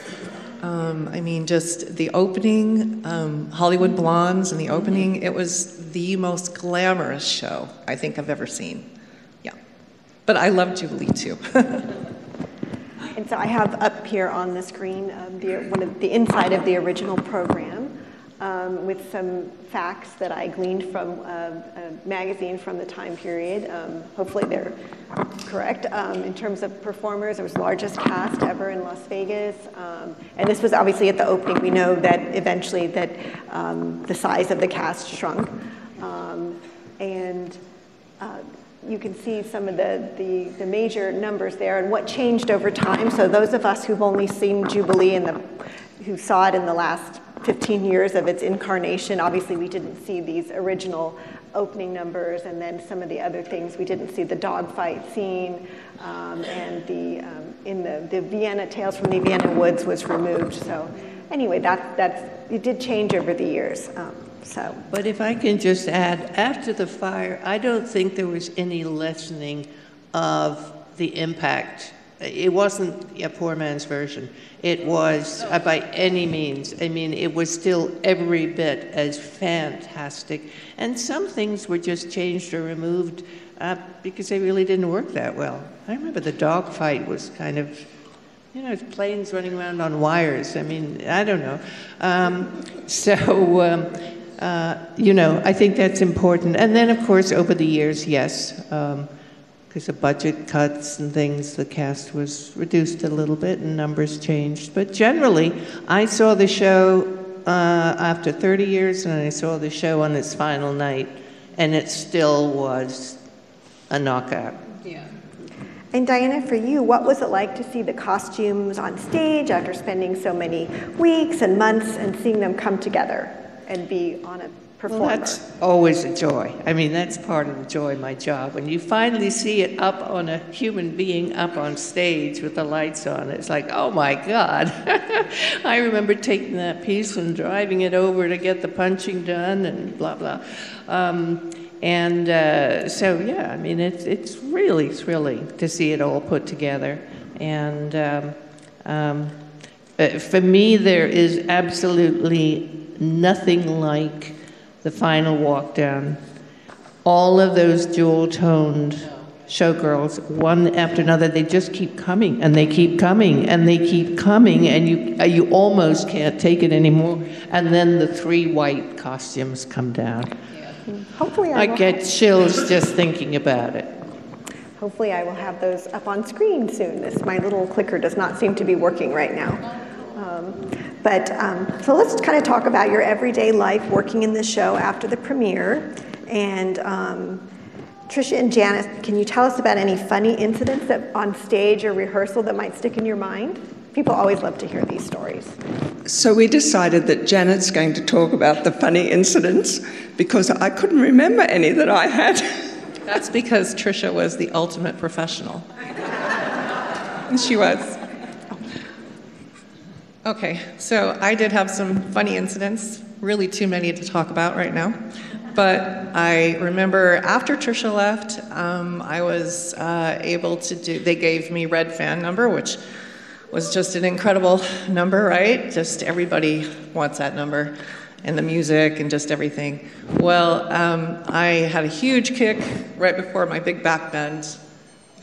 um, I mean, just the opening, um, Hollywood Blondes and the opening, it was the most glamorous show I think I've ever seen. But I love Jubilee too. And so I have up here on the screen um, the, one of the inside of the original program um, with some facts that I gleaned from uh, a magazine from the time period. Um, hopefully they're correct. Um, in terms of performers, it was largest cast ever in Las Vegas. Um, and this was obviously at the opening. We know that eventually that um, the size of the cast shrunk. And uh, you can see some of the, the, the, major numbers there and what changed over time. So those of us who've only seen Jubilee in the, who saw it in the last 15 years of its incarnation, obviously we didn't see these original opening numbers and then some of the other things. We didn't see the dogfight scene um, and the, um, in the, the Vienna Tales from the Vienna Woods was removed. So anyway, that, that's, it did change over the years. Um, so. But if I can just add, after the fire, I don't think there was any lessening of the impact. It wasn't a poor man's version. It was, uh, by any means, I mean, it was still every bit as fantastic. And some things were just changed or removed uh, because they really didn't work that well. I remember the dog fight was kind of, you know, planes running around on wires. I mean, I don't know. Um, so, um, uh, you know, I think that's important. And then, of course, over the years, yes, because um, of budget cuts and things, the cast was reduced a little bit and numbers changed. But generally, I saw the show uh, after 30 years and I saw the show on its final night, and it still was a knockout. Yeah. And Diana, for you, what was it like to see the costumes on stage after spending so many weeks and months and seeing them come together? And be on a performer. Well, that's always a joy. I mean, that's part of the joy of my job. When you finally see it up on a human being up on stage with the lights on, it's like, oh my God. I remember taking that piece and driving it over to get the punching done and blah, blah. Um, and uh, so, yeah, I mean, it's, it's really thrilling to see it all put together. And um, um, uh, for me, there is absolutely nothing like the final walk down. All of those jewel toned showgirls, one after another, they just keep coming and they keep coming and they keep coming, and you, uh, you almost can't take it anymore. And then the three white costumes come down. Hopefully, I, I get chills just thinking about it. Hopefully, I will have those up on screen soon. This my little clicker does not seem to be working right now. Um, but um, so let's kind of talk about your everyday life working in the show after the premiere. And um, Trisha and Janice, can you tell us about any funny incidents that on stage or rehearsal that might stick in your mind? People always love to hear these stories. So we decided that Janet's going to talk about the funny incidents because I couldn't remember any that I had. That's because Trisha was the ultimate professional. she was. Okay, so I did have some funny incidents, really too many to talk about right now. But I remember after Trisha left, um, I was uh, able to do, they gave me Red Fan number, which was just an incredible number, right? Just everybody wants that number, and the music and just everything. Well, um, I had a huge kick right before my big back bend,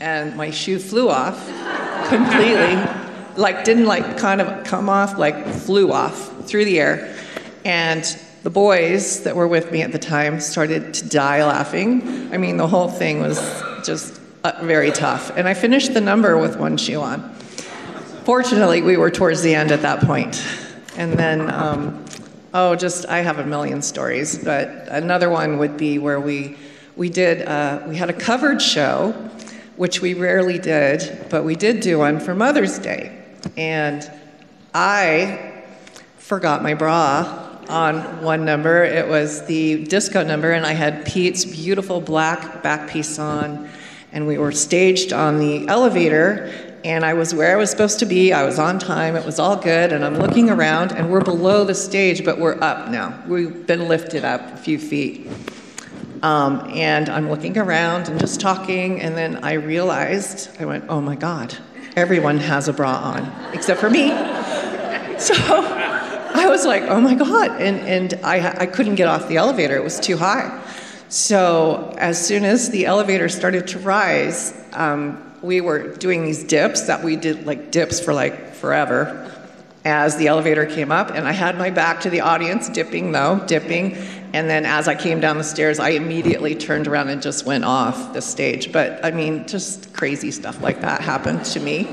and my shoe flew off completely like didn't like kind of come off, like flew off through the air. And the boys that were with me at the time started to die laughing. I mean, the whole thing was just uh, very tough. And I finished the number with one shoe on. Fortunately, we were towards the end at that point. And then, um, oh, just I have a million stories, but another one would be where we we did uh, we had a covered show, which we rarely did, but we did do one for Mother's Day. And I forgot my bra on one number. It was the disco number, and I had Pete's beautiful black back piece on. And we were staged on the elevator, and I was where I was supposed to be. I was on time, it was all good, and I'm looking around, and we're below the stage, but we're up now. We've been lifted up a few feet. Um, and I'm looking around and just talking, and then I realized, I went, oh my God, everyone has a bra on, except for me. So I was like, oh my God. And, and I, I couldn't get off the elevator, it was too high. So as soon as the elevator started to rise, um, we were doing these dips that we did like dips for like forever as the elevator came up, and I had my back to the audience, dipping though, dipping. And then as I came down the stairs, I immediately turned around and just went off the stage. But I mean, just crazy stuff like that happened to me.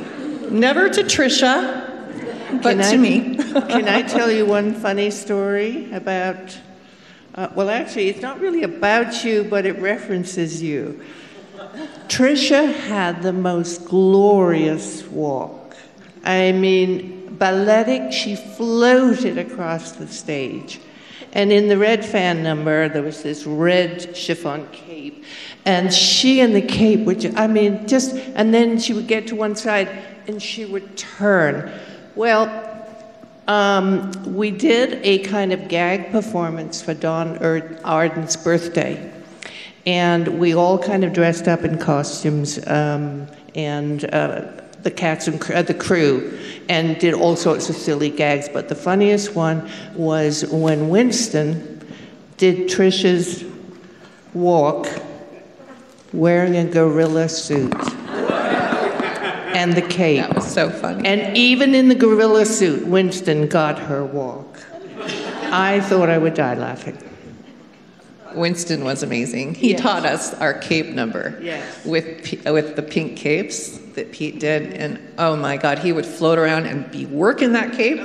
Never to Trisha, but Can I- to me. Can I tell you one funny story about? Uh, well, actually, it's not really about you, but it references you. Trisha had the most glorious walk. I mean, balletic, she floated across the stage. And in the red fan number, there was this red chiffon cape. And she and the cape would, I mean, just, and then she would get to one side and she would turn. Well, um, we did a kind of gag performance for Donn Arden's birthday. And we all kind of dressed up in costumes um, and uh, the cats and cr- uh, the crew and did all sorts of silly gags. But the funniest one was when Winston did Trisha's walk wearing a gorilla suit and the cape. That was so funny. And even in the gorilla suit, Winston got her walk. I thought I would die laughing. Winston was amazing. He Yes. taught us our cape number Yes. with with the pink capes that Pete did, and oh my God, he would float around and be working that cape,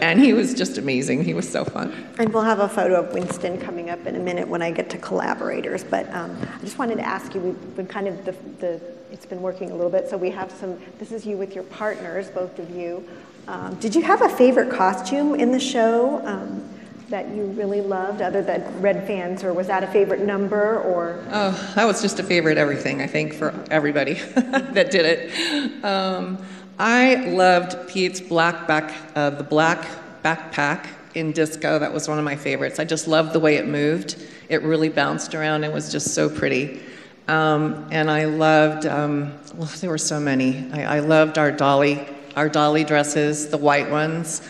and he was just amazing. He was so fun. And we'll have a photo of Winston coming up in a minute when I get to collaborators. But um, I just wanted to ask you, we've been kind of, the, the, it's been working a little bit, so we have some, this is you with your partners, both of you. Um, Did you have a favorite costume in the show um, that you really loved, other than Red Fans, or was that a favorite number, or? Oh, that was just a favorite everything, I think, for everybody that did it. Um, I loved Pete's black back, uh, the black backpack in disco. That was one of my favorites. I just loved the way it moved. It really bounced around and was just so pretty. Um, and I loved, um, well, there were so many. I, I loved our dolly, our dolly dresses, the white ones,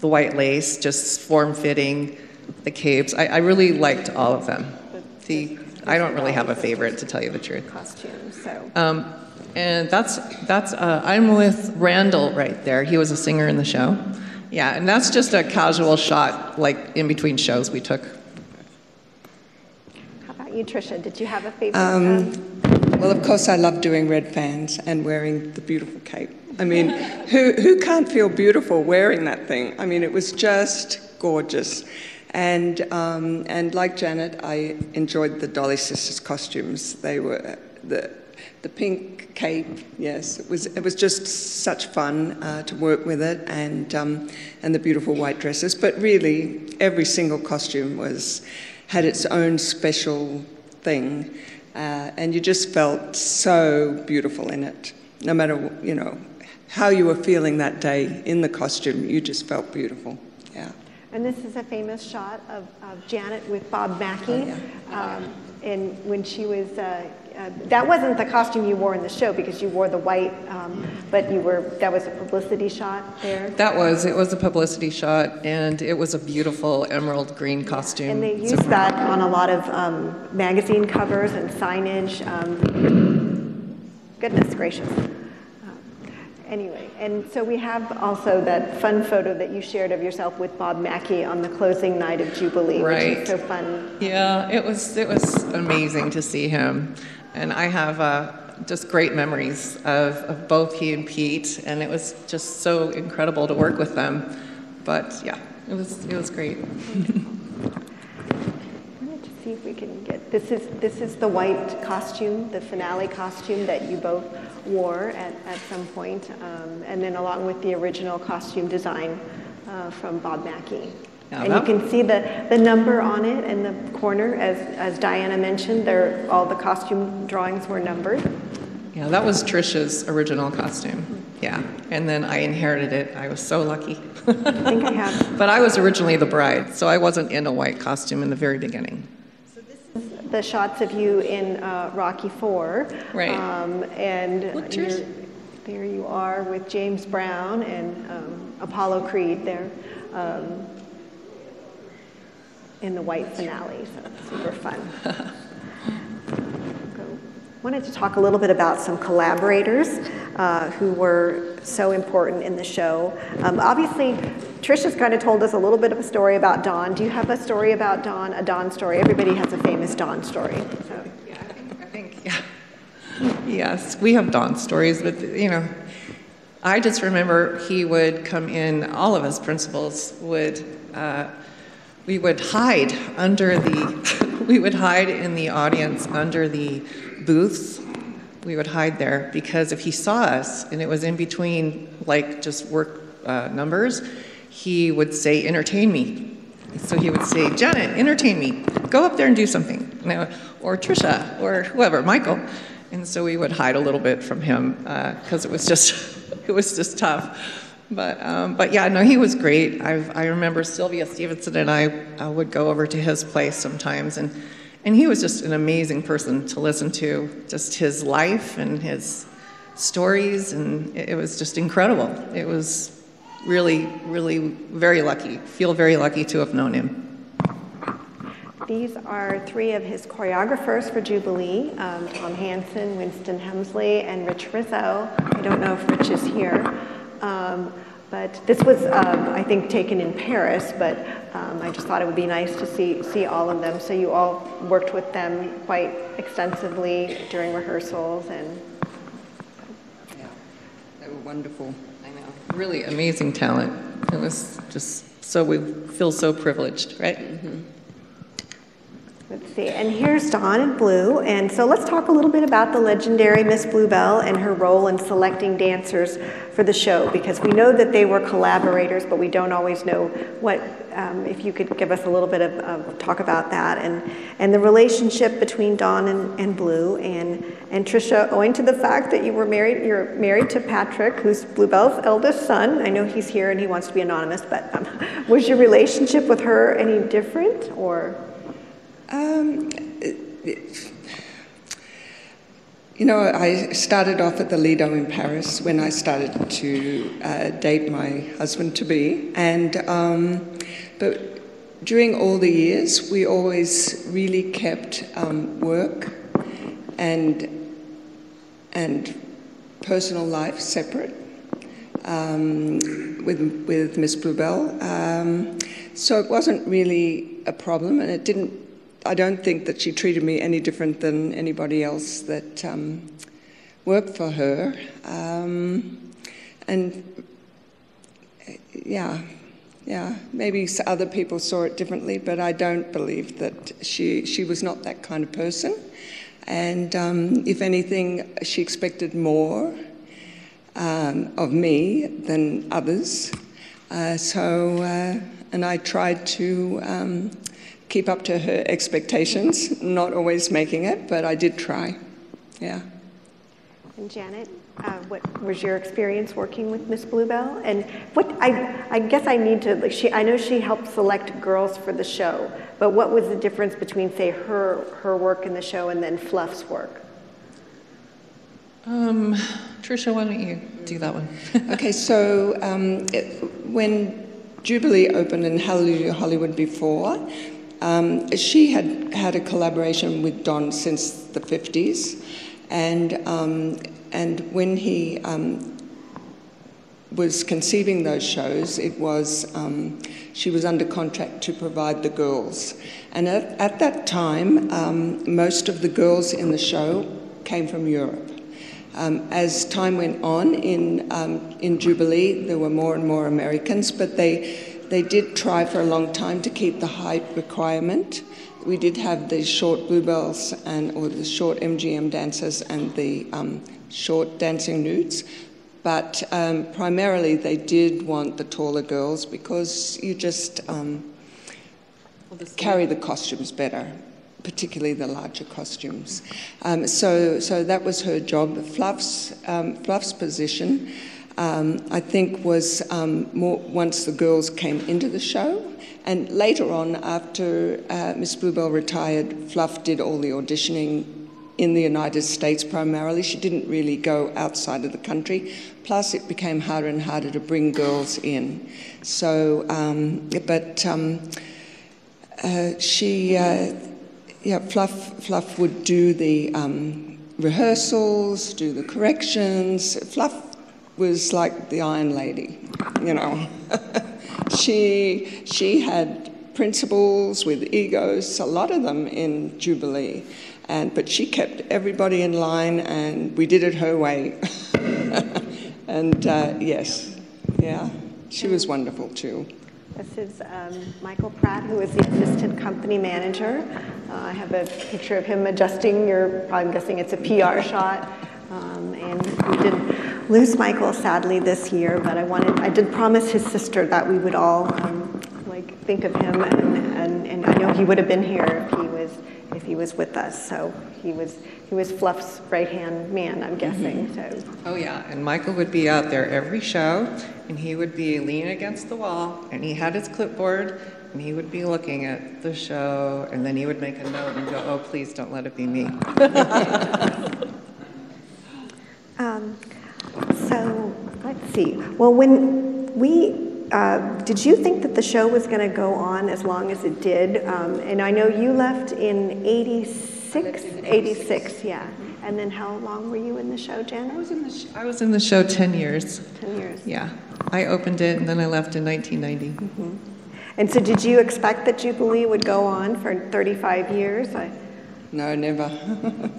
the white lace, just form fitting, the capes. I, I really liked all of them. The, I don't really have a favorite, to tell you the truth. costumes, so. Um, and that's that's uh, I'm with Randall right there. He was a singer in the show. Yeah, and that's just a casual shot, like in between shows we took. How about you, Tricia? Did you have a favorite? um, Well, of course, I love doing red fans and wearing the beautiful cape. I mean, who, who can't feel beautiful wearing that thing? I mean, it was just gorgeous. And, um, and like Janet, I enjoyed the Dolly Sisters costumes. They were the, the pink cape, yes. It was, it was just such fun uh, to work with it and, um, and the beautiful white dresses. But really, every single costume was, had its own special thing. Uh, and you just felt so beautiful in it. No matter, you know, how you were feeling that day in the costume, you just felt beautiful. Yeah. And this is a famous shot of, of Janet with Bob Mackie. um, and when she was, uh, uh, that wasn't the costume you wore in the show because you wore the white, um, but you were, that was a publicity shot there. That was it was a publicity shot, and it was a beautiful emerald green costume. And they So- used that on a lot of um, magazine covers and signage. Um, goodness gracious. Anyway, and so we have also that fun photo that you shared of yourself with Bob Mackie on the closing night of Jubilee, which Right. is so fun. Yeah, it was it was amazing to see him, and I have uh, just great memories of, of both he and Pete, and it was just so incredible to work with them. But yeah, it was it was great. I wanted to see if we can get, this is, this is the white costume, the finale costume that you both wore at, at some point, um, and then along with the original costume design uh, from Bob Mackie. Yeah, And you can see the, the number on it in the corner, as, as Diana mentioned, there, all the costume drawings were numbered. Yeah, that was Trisha's original costume. Yeah, and then I inherited it. I was so lucky. I think I have but I was originally the bride, so I wasn't in a white costume in the very beginning. The shots of you in uh, Rocky Four. Right. Um, and Look, you're- Trish. there you are with James Brown and um, Apollo Creed there um, in the white finale. So super fun. Wanted to talk a little bit about some collaborators uh, who were so important in the show. Um, obviously, Trisha's kind of told us a little bit of a story about Donn. Do you have a story about Donn, A Donn story? Everybody has a famous Donn story. So. Yeah, I think, I think, yeah. Yes, we have Donn stories, but, you know, I just remember he would come in, all of us principals would, uh, we would hide under the, we would hide in the audience under the booths. We would hide there because if he saw us and it was in between, like, just work uh, numbers, he would say, entertain me. So he would say, Janet, entertain me. Go up there and do something. Or Trisha, or whoever, Michael. And so we would hide a little bit from him because it was just, it was just tough. But, um, but yeah, no, he was great. I, I remember Sylvia Stevenson and I uh, would go over to his place sometimes, and, and he was just an amazing person to listen to. Just his life and his stories, and it, was just incredible. It was really, really very lucky. Feel very lucky to have known him. These are three of his choreographers for Jubilee um, Tom Hansen, Winston Hemsley, and Rich Rizzo. I don't know if Rich is here. Um, but this was, um, I think, taken in Paris, but um, I just thought it would be nice to see, see all of them. So you all worked with them quite extensively during rehearsals and Yeah, they were wonderful. I know. Really amazing talent. It was just so, we feel so privileged, right? Let's see, and here's Donn in blue. And so let's talk a little bit about the legendary Miss Bluebell and her role in selecting dancers for the show, because we know that they were collaborators, but we don't always know what, um, if you could give us a little bit of, of talk about that and, and the relationship between Donn and, and Blue. And, and Trisha, owing to the fact that you were married, you're married to Patrick, who's Bluebell's eldest son. I know he's here and he wants to be anonymous, but um, was your relationship with her any different or? Um, you know, I started off at the Lido in Paris when I started to uh, date my husband to be, and um, but during all the years, we always really kept um, work and and personal life separate um, with with Miss Bluebell. Um, so it wasn't really a problem, and it didn't. I don't think that she treated me any different than anybody else that um, worked for her. Um, and yeah, yeah, maybe other people saw it differently, but I don't believe that she she was not that kind of person. And um, if anything, she expected more um, of me than others. Uh, so, uh, and I tried to um, keep up to her expectations, not always making it, but I did try. Yeah. And Janet, uh, what was your experience working with Miss Bluebell? And what I, I guess I need to. Like she, I know she helped select girls for the show, but what was the difference between, say, her her work in the show and then Fluff's work? Um, Trisha, why don't you do that one? Okay, so um, it, when Jubilee opened in Hallelujah Hollywood before, um, she had had a collaboration with Donn since the 50s. And, um, and when he um, was conceiving those shows, it was um, she was under contract to provide the girls. And at, at that time, um, most of the girls in the show came from Europe. Um, as time went on in, um, in Jubilee, there were more and more Americans, but they, they did try for a long time to keep the height requirement. We did have the short bluebells and or the short MGM dancers and the um, short dancing nudes, but um, primarily they did want the taller girls because you just um, carry the costumes better, particularly the larger costumes. Um, so, so that was her job. Fluff's, um, Fluff's position um, I think was um, more once the girls came into the show. And later on, after uh, Miss Bluebell retired, Fluff did all the auditioning in the United States primarily. She didn't really go outside of the country. Plus, it became harder and harder to bring girls in. So, um, but um, uh, she, uh, yeah, Fluff, Fluff would do the um, rehearsals, do the corrections. Fluff was like the Iron Lady, you know. she, she had principles with egos, a lot of them in Jubilee. And, but she kept everybody in line and we did it her way. and uh, yes, yeah, she was wonderful too. This is um, Michael Pratt, who is the assistant company manager. Uh, I have a picture of him adjusting your, I'm guessing it's a PR shot. Um, and we did lose Michael sadly this year, but I wanted, I did promise his sister that we would all um, like think of him, and, and, and I know he would have been here if he was if he was with us. So he was he was Fluff's right hand man, I'm guessing. So Oh, yeah, and Michael would be out there every show, and he would be leaning against the wall, and he had his clipboard, and he would be looking at the show, and then he would make a note and go, oh, please don't let it be me. um, so let's see. Well, when we uh, did you think that the show was going to go on as long as it did? Um, and I know you left in 86? 86, yeah. And then how long were you in the show, Jen? I was in the, sh- I was in the show 10 years. 10 years. Yeah. I opened it, and then I left in 1990. Mm-hmm. And so did you expect that Jubilee would go on for 35 years? I... No, never. yeah.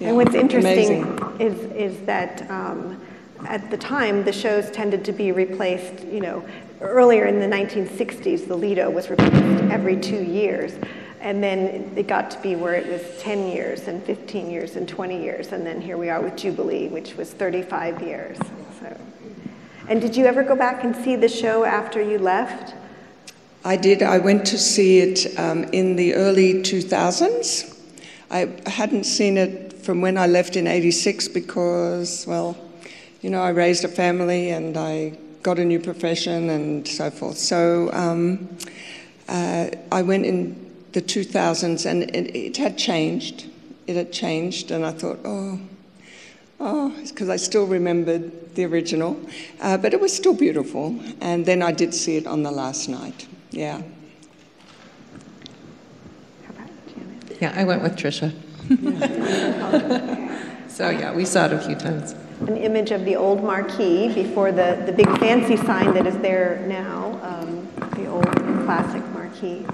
And what's interesting is, is that um, at the time, the shows tended to be replaced, you know, earlier in the 1960s, the Lido was replaced every two years. And then it got to be where it was 10 years and 15 years and 20 years. And then here we are with Jubilee, which was 35 years. So. And did you ever go back and see the show after you left? I did. I went to see it um, in the early 2000s. I hadn't seen it from when I left in 86 because, well, you know, I raised a family and I got a new profession and so forth. So um, uh, I went in the 2000s and it, it, had changed. It had changed, and I thought, oh, oh, because I still remembered the original. Uh, but it was still beautiful. And then I did see it on the last night. Yeah. Yeah, I went with Trisha. so yeah, we saw it a few times an image of the old marquee before the, the big fancy sign that is there now, um, the old classic marquee.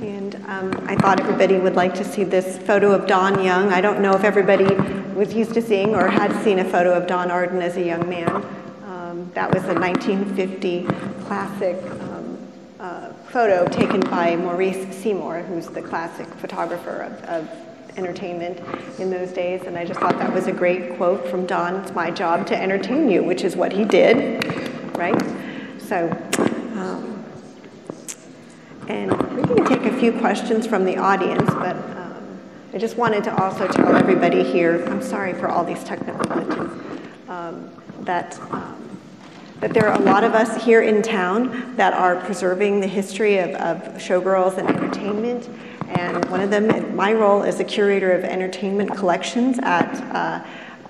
And um, I thought everybody would like to see this photo of Donn Young. I don't know if everybody was used to seeing or had seen a photo of Donn Arden as a young man. Um, that was a 1950 classic um, uh, photo taken by Maurice Seymour, who's the classic photographer of, of entertainment in those days. And I just thought that was a great quote from Donn It's my job to entertain you, which is what he did, right? So, um, and we can take a few questions from the audience, but um, I just wanted to also tell everybody here I'm sorry for all these technical glitches um, that. Um, that there are a lot of us here in town that are preserving the history of, of showgirls and entertainment and one of them, my role is a curator of entertainment collections at uh,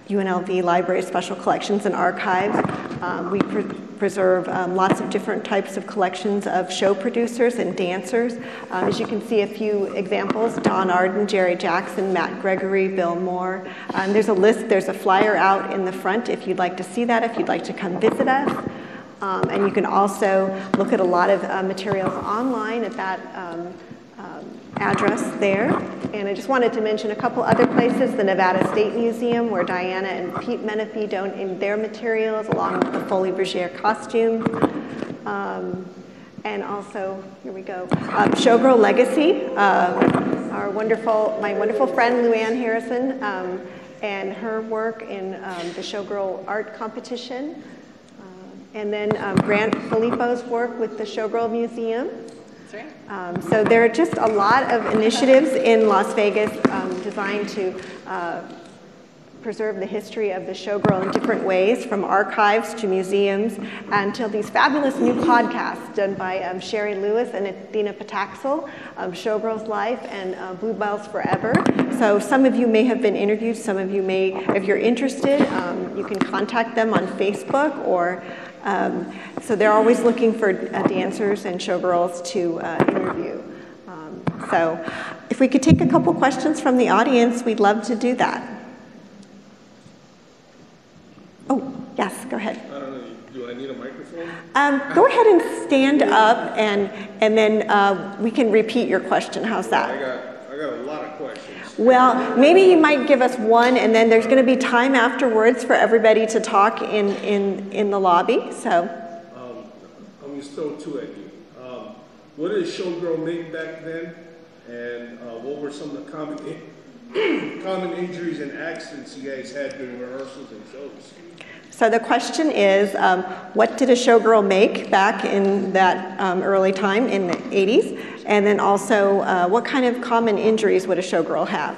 UNLV Library Special Collections and Archives. Um, we pre preserve um, lots of different types of collections of show producers and dancers. Um, as you can see a few examples, Donn Arden, Jerry Jackson, Matt Gregory, Bill Moore. Um, there's a list, there's a flyer out in the front if you'd like to see that, if you'd like to come visit us. Um, and you can also look at a lot of uh, materials online at that um, address there. And I just wanted to mention a couple other places, the Nevada State Museum, where Diana and Pete Menefee donate their materials, along with the Folies Bergère costume. Um, and also, here we go, uh, Showgirl Legacy, uh, our wonderful, my wonderful friend Luann Harrison, um, and her work in um, the Showgirl Art Competition. Uh, and then um, Grant Philipo's work with the Showgirl Museum. Um, so there are just a lot of initiatives in Las Vegas um, designed to uh, preserve the history of the showgirl in different ways, from archives to museums, until these fabulous new podcasts done by um, Sherry Lewis and Athena Pataxel, um, Showgirl's Life and uh, Bluebells Forever. So some of you may have been interviewed, some of you may, if you're interested, um, you can contact them on Facebook or um, so they're always looking for uh, dancers and showgirls to uh, interview. Um, so if we could take a couple questions from the audience, we'd love to do that. Oh, yes, go ahead. I don't know, do I need a microphone? Um, go ahead and stand up and, and then uh, we can repeat your question. How's I that? got, I got a lot of. Well, maybe you might give us one and then there's going to be time afterwards for everybody to talk in, in, in the lobby. So, Um, I'm gonna throw two at you. Um, what did Showgirl make back then? And, uh, what were some of the common, in- common injuries and accidents you guys had during rehearsals and shows? So the question is um, what did a showgirl make back in that um, early time in the 80s? And then also, uh, what kind of common injuries would a showgirl have?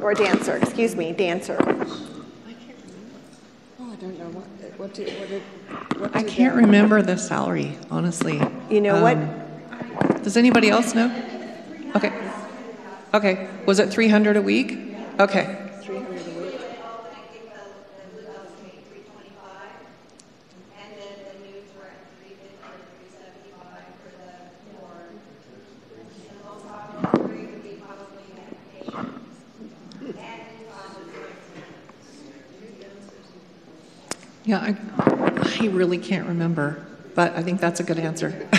Or a dancer, excuse me, dancer. I can't remember. Oh, I don't know what, what did, what did, what I can't remember the salary, honestly. You know what? Um, Does anybody else know? Okay. Okay. Was it 300 a week? Okay. 300 a week? And then the news were at three fifty or three seventy-five for the more, the most popular three would be probably medication. And, um, Yeah, I, I really can't remember, but I think that's a good answer.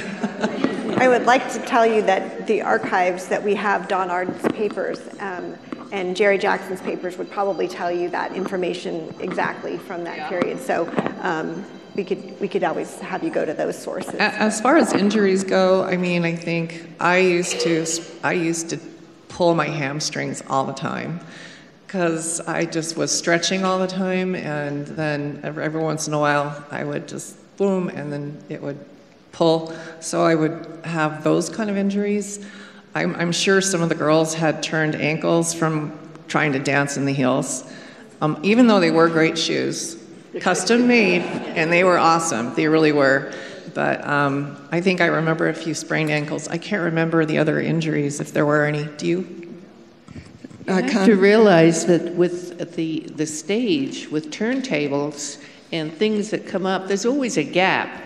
I would like to tell you that the archives that we have, Donn Arden's papers um, and Jerry Jackson's papers would probably tell you that information exactly from that period. So um, we could, we could always have you go to those sources. As far as injuries go, I mean, I think I used to I used to pull my hamstrings all the time because I just was stretching all the time, and then every, once in a while I would just boom, and then it would pull. So I would have those kind of injuries. I'm, I'm sure some of the girls had turned ankles from trying to dance in the heels, um, even though they were great shoes, custom made, and they were awesome. They really were. But um, I think I remember a few sprained ankles. I can't remember the other injuries, if there were any. Do you? I You have to realize that with the, the stage, with turntables and things that come up, there's always a gap.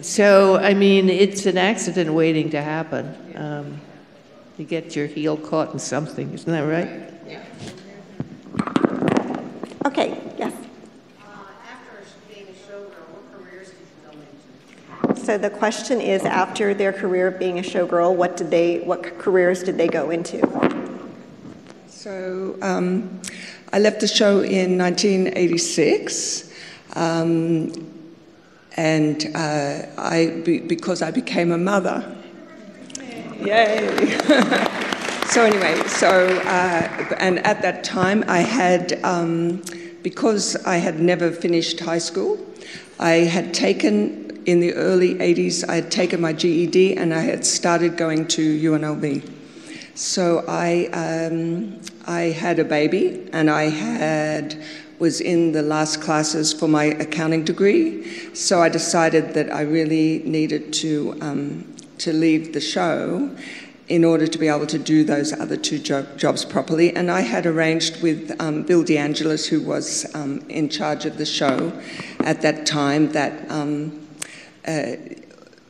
So, I mean, it's an accident waiting to happen. Um, you get your heel caught in something, isn't that right? Okay, yes. after being a showgirl, what careers did you go into? So the question is, after their career of being a showgirl, what did they, what careers did they go into? So um, I left the show in 1986. Um, and uh, I, be, because I became a mother. Yay! so anyway, so uh, and at that time I had, um, because I had never finished high school, I had taken in the early 80s. I had taken my GED and I had started going to UNLV. So I, um, I had a baby and I had was in the last classes for my accounting degree. So I decided that I really needed to um, to leave the show in order to be able to do those other two jo- jobs properly. And I had arranged with um, Bill DeAngelis, who was um, in charge of the show at that time, that. Um, uh,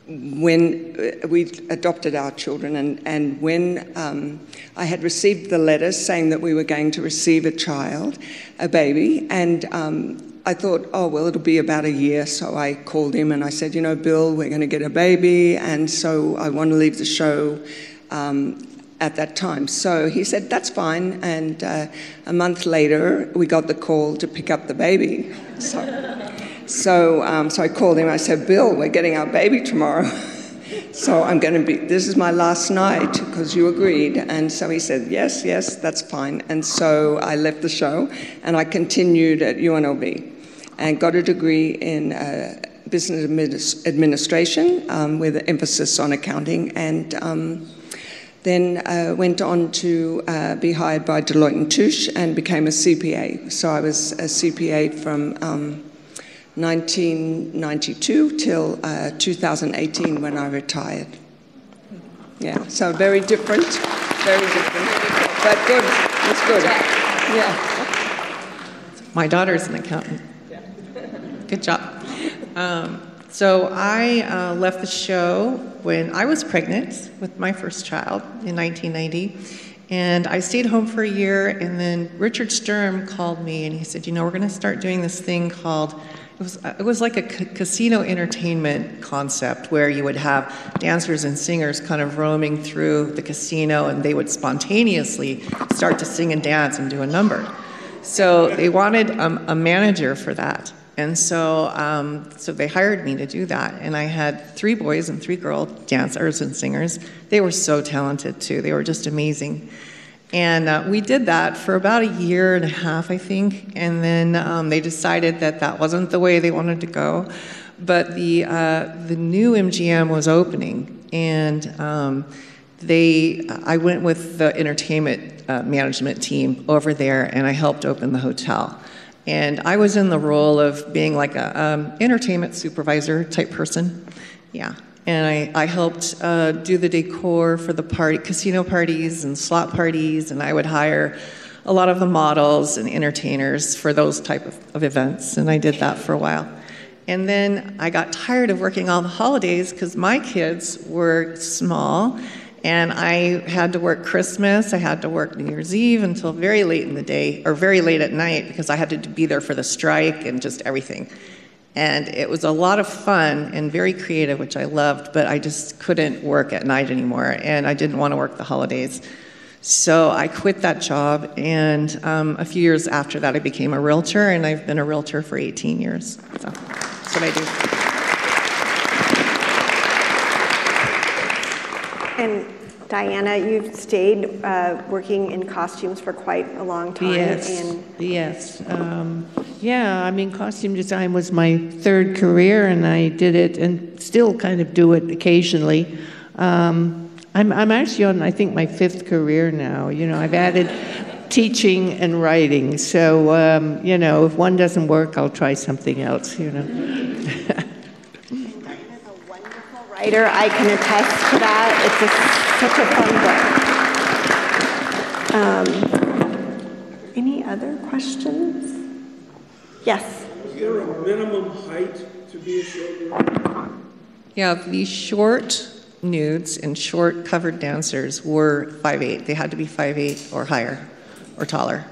when uh, we adopted our children, and, and when um, I had received the letter saying that we were going to receive a child, a baby, and um, I thought, oh, well, it'll be about a year. So I called him and I said, you know, Bill, we're going to get a baby, and so I want to leave the show. Um, at that time. So he said, That's fine. And uh, a month later, we got the call to pick up the baby. So, so, um, so I called him. I said, Bill, we're getting our baby tomorrow. so I'm going to be, this is my last night because you agreed. And so he said, Yes, yes, that's fine. And so I left the show and I continued at UNLV and got a degree in uh, business administ- administration um, with an emphasis on accounting. And um, then uh, went on to uh, be hired by Deloitte Touche and became a CPA. So I was a CPA from um, 1992 till uh, 2018 when I retired. Yeah, so very different, very different, but good. It's good. Yeah. My daughter's an accountant. Good job. Um, so I uh, left the show when I was pregnant with my first child in 1990. And I stayed home for a year, and then Richard Sturm called me and he said, You know, we're going to start doing this thing called it was, it was like a ca- casino entertainment concept where you would have dancers and singers kind of roaming through the casino and they would spontaneously start to sing and dance and do a number. So they wanted um, a manager for that. And so, um, so they hired me to do that. And I had three boys and three girl dancers and singers. They were so talented too. They were just amazing. And uh, we did that for about a year and a half, I think. And then um, they decided that that wasn't the way they wanted to go. But the, uh, the new MGM was opening. And um, they, I went with the entertainment uh, management team over there and I helped open the hotel. And I was in the role of being like a um, entertainment supervisor type person. Yeah. And I, I helped uh, do the decor for the party, casino parties and slot parties, and I would hire a lot of the models and entertainers for those type of, of events, and I did that for a while. And then I got tired of working all the holidays because my kids were small, and I had to work Christmas, I had to work New Year's Eve until very late in the day, or very late at night, because I had to be there for the strike and just everything. And it was a lot of fun and very creative, which I loved, but I just couldn't work at night anymore, and I didn't want to work the holidays. So I quit that job, and um, a few years after that, I became a realtor, and I've been a realtor for 18 years. So that's what I do. And Diana, you've stayed uh, working in costumes for quite a long time. Yes, yes. Um, yeah, I mean, costume design was my third career, and I did it and still kind of do it occasionally. Um, I'm, I'm actually on, I think, my fifth career now. You know, I've added teaching and writing. So, um, you know, if one doesn't work, I'll try something else, you know. Diana's a wonderful writer. I can attest to that. It's a, such a fun book. Um, any other questions? Yes. Is there a minimum height to be a showgirl? Yeah, the short nudes and short covered dancers were 5'8. They had to be 5'8 or higher or taller.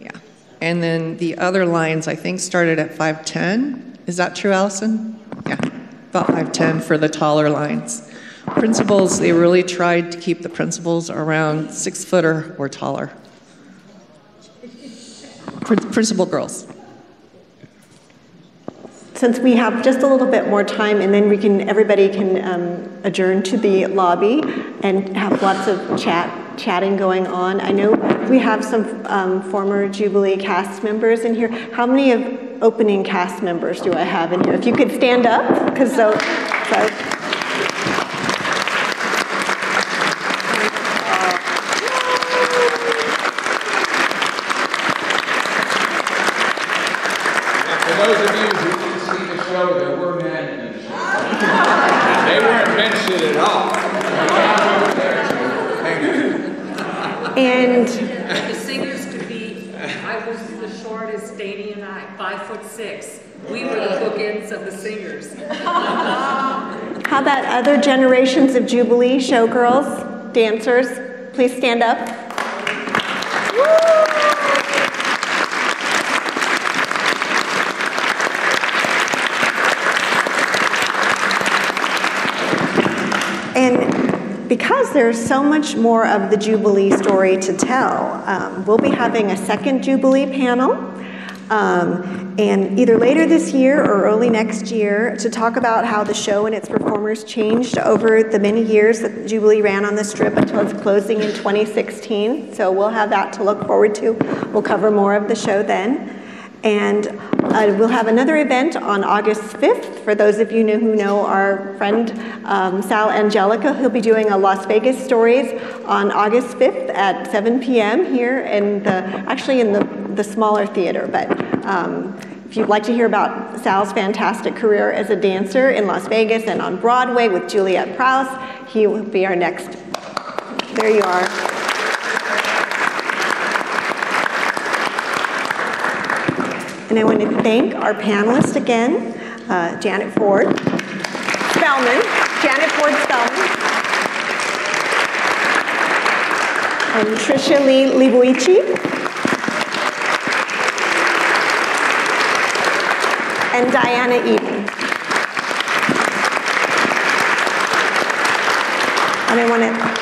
Yeah. And then the other lines, I think, started at 5'10. Is that true, Allison? Yeah, about 5'10 for the taller lines. Principals, they really tried to keep the principals around six footer or taller. Prin- Principal girls. Since we have just a little bit more time, and then we can, everybody can um, adjourn to the lobby and have lots of chat, chatting going on. I know we have some um, former Jubilee cast members in here. How many of opening cast members do I have in here? If you could stand up, because so, so. For those of you who didn't see the show, there were men in the show. They weren't mentioned at all. And The singers could be, I was the shortest, Danny and I, five foot six. We were the bookends of the singers. how about other generations of Jubilee showgirls, dancers? Please stand up. And because there's so much more of the Jubilee story to tell, um, we'll be having a second Jubilee panel. Um, and either later this year or early next year to talk about how the show and its performers changed over the many years that Jubilee ran on the strip until its closing in 2016. So we'll have that to look forward to. We'll cover more of the show then. And uh, we'll have another event on August 5th. For those of you who know our friend um, Sal Angelica, he'll be doing a Las Vegas Stories on August 5th at 7 p.m. here in the, actually in the, the smaller theater. But um, if you'd like to hear about Sal's fantastic career as a dancer in Las Vegas and on Broadway with Juliet Prowse, he will be our next. There you are. And I want to thank our panelists again, uh, Janet Ford, Spellman, Janet Ford Spellman, and Tricia Lee Libuichi, and Diana Eden. And I want to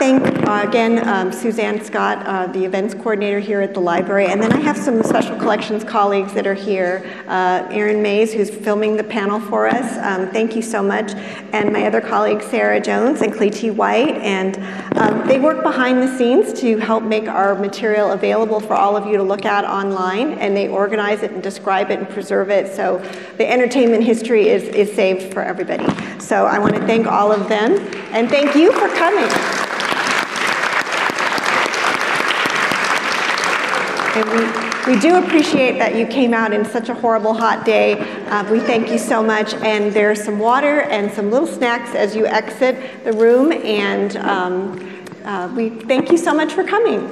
thank uh, again um, Suzanne Scott, uh, the events coordinator here at the library. And then I have some special collections colleagues that are here. Uh, Erin Mays, who's filming the panel for us. Um, thank you so much. And my other colleagues, Sarah Jones and Claytee White. And um, they work behind the scenes to help make our material available for all of you to look at online. And they organize it and describe it and preserve it. So the entertainment history is, is saved for everybody. So I want to thank all of them. And thank you for coming. And we, we do appreciate that you came out in such a horrible hot day. Uh, we thank you so much. And there's some water and some little snacks as you exit the room. And um, uh, we thank you so much for coming.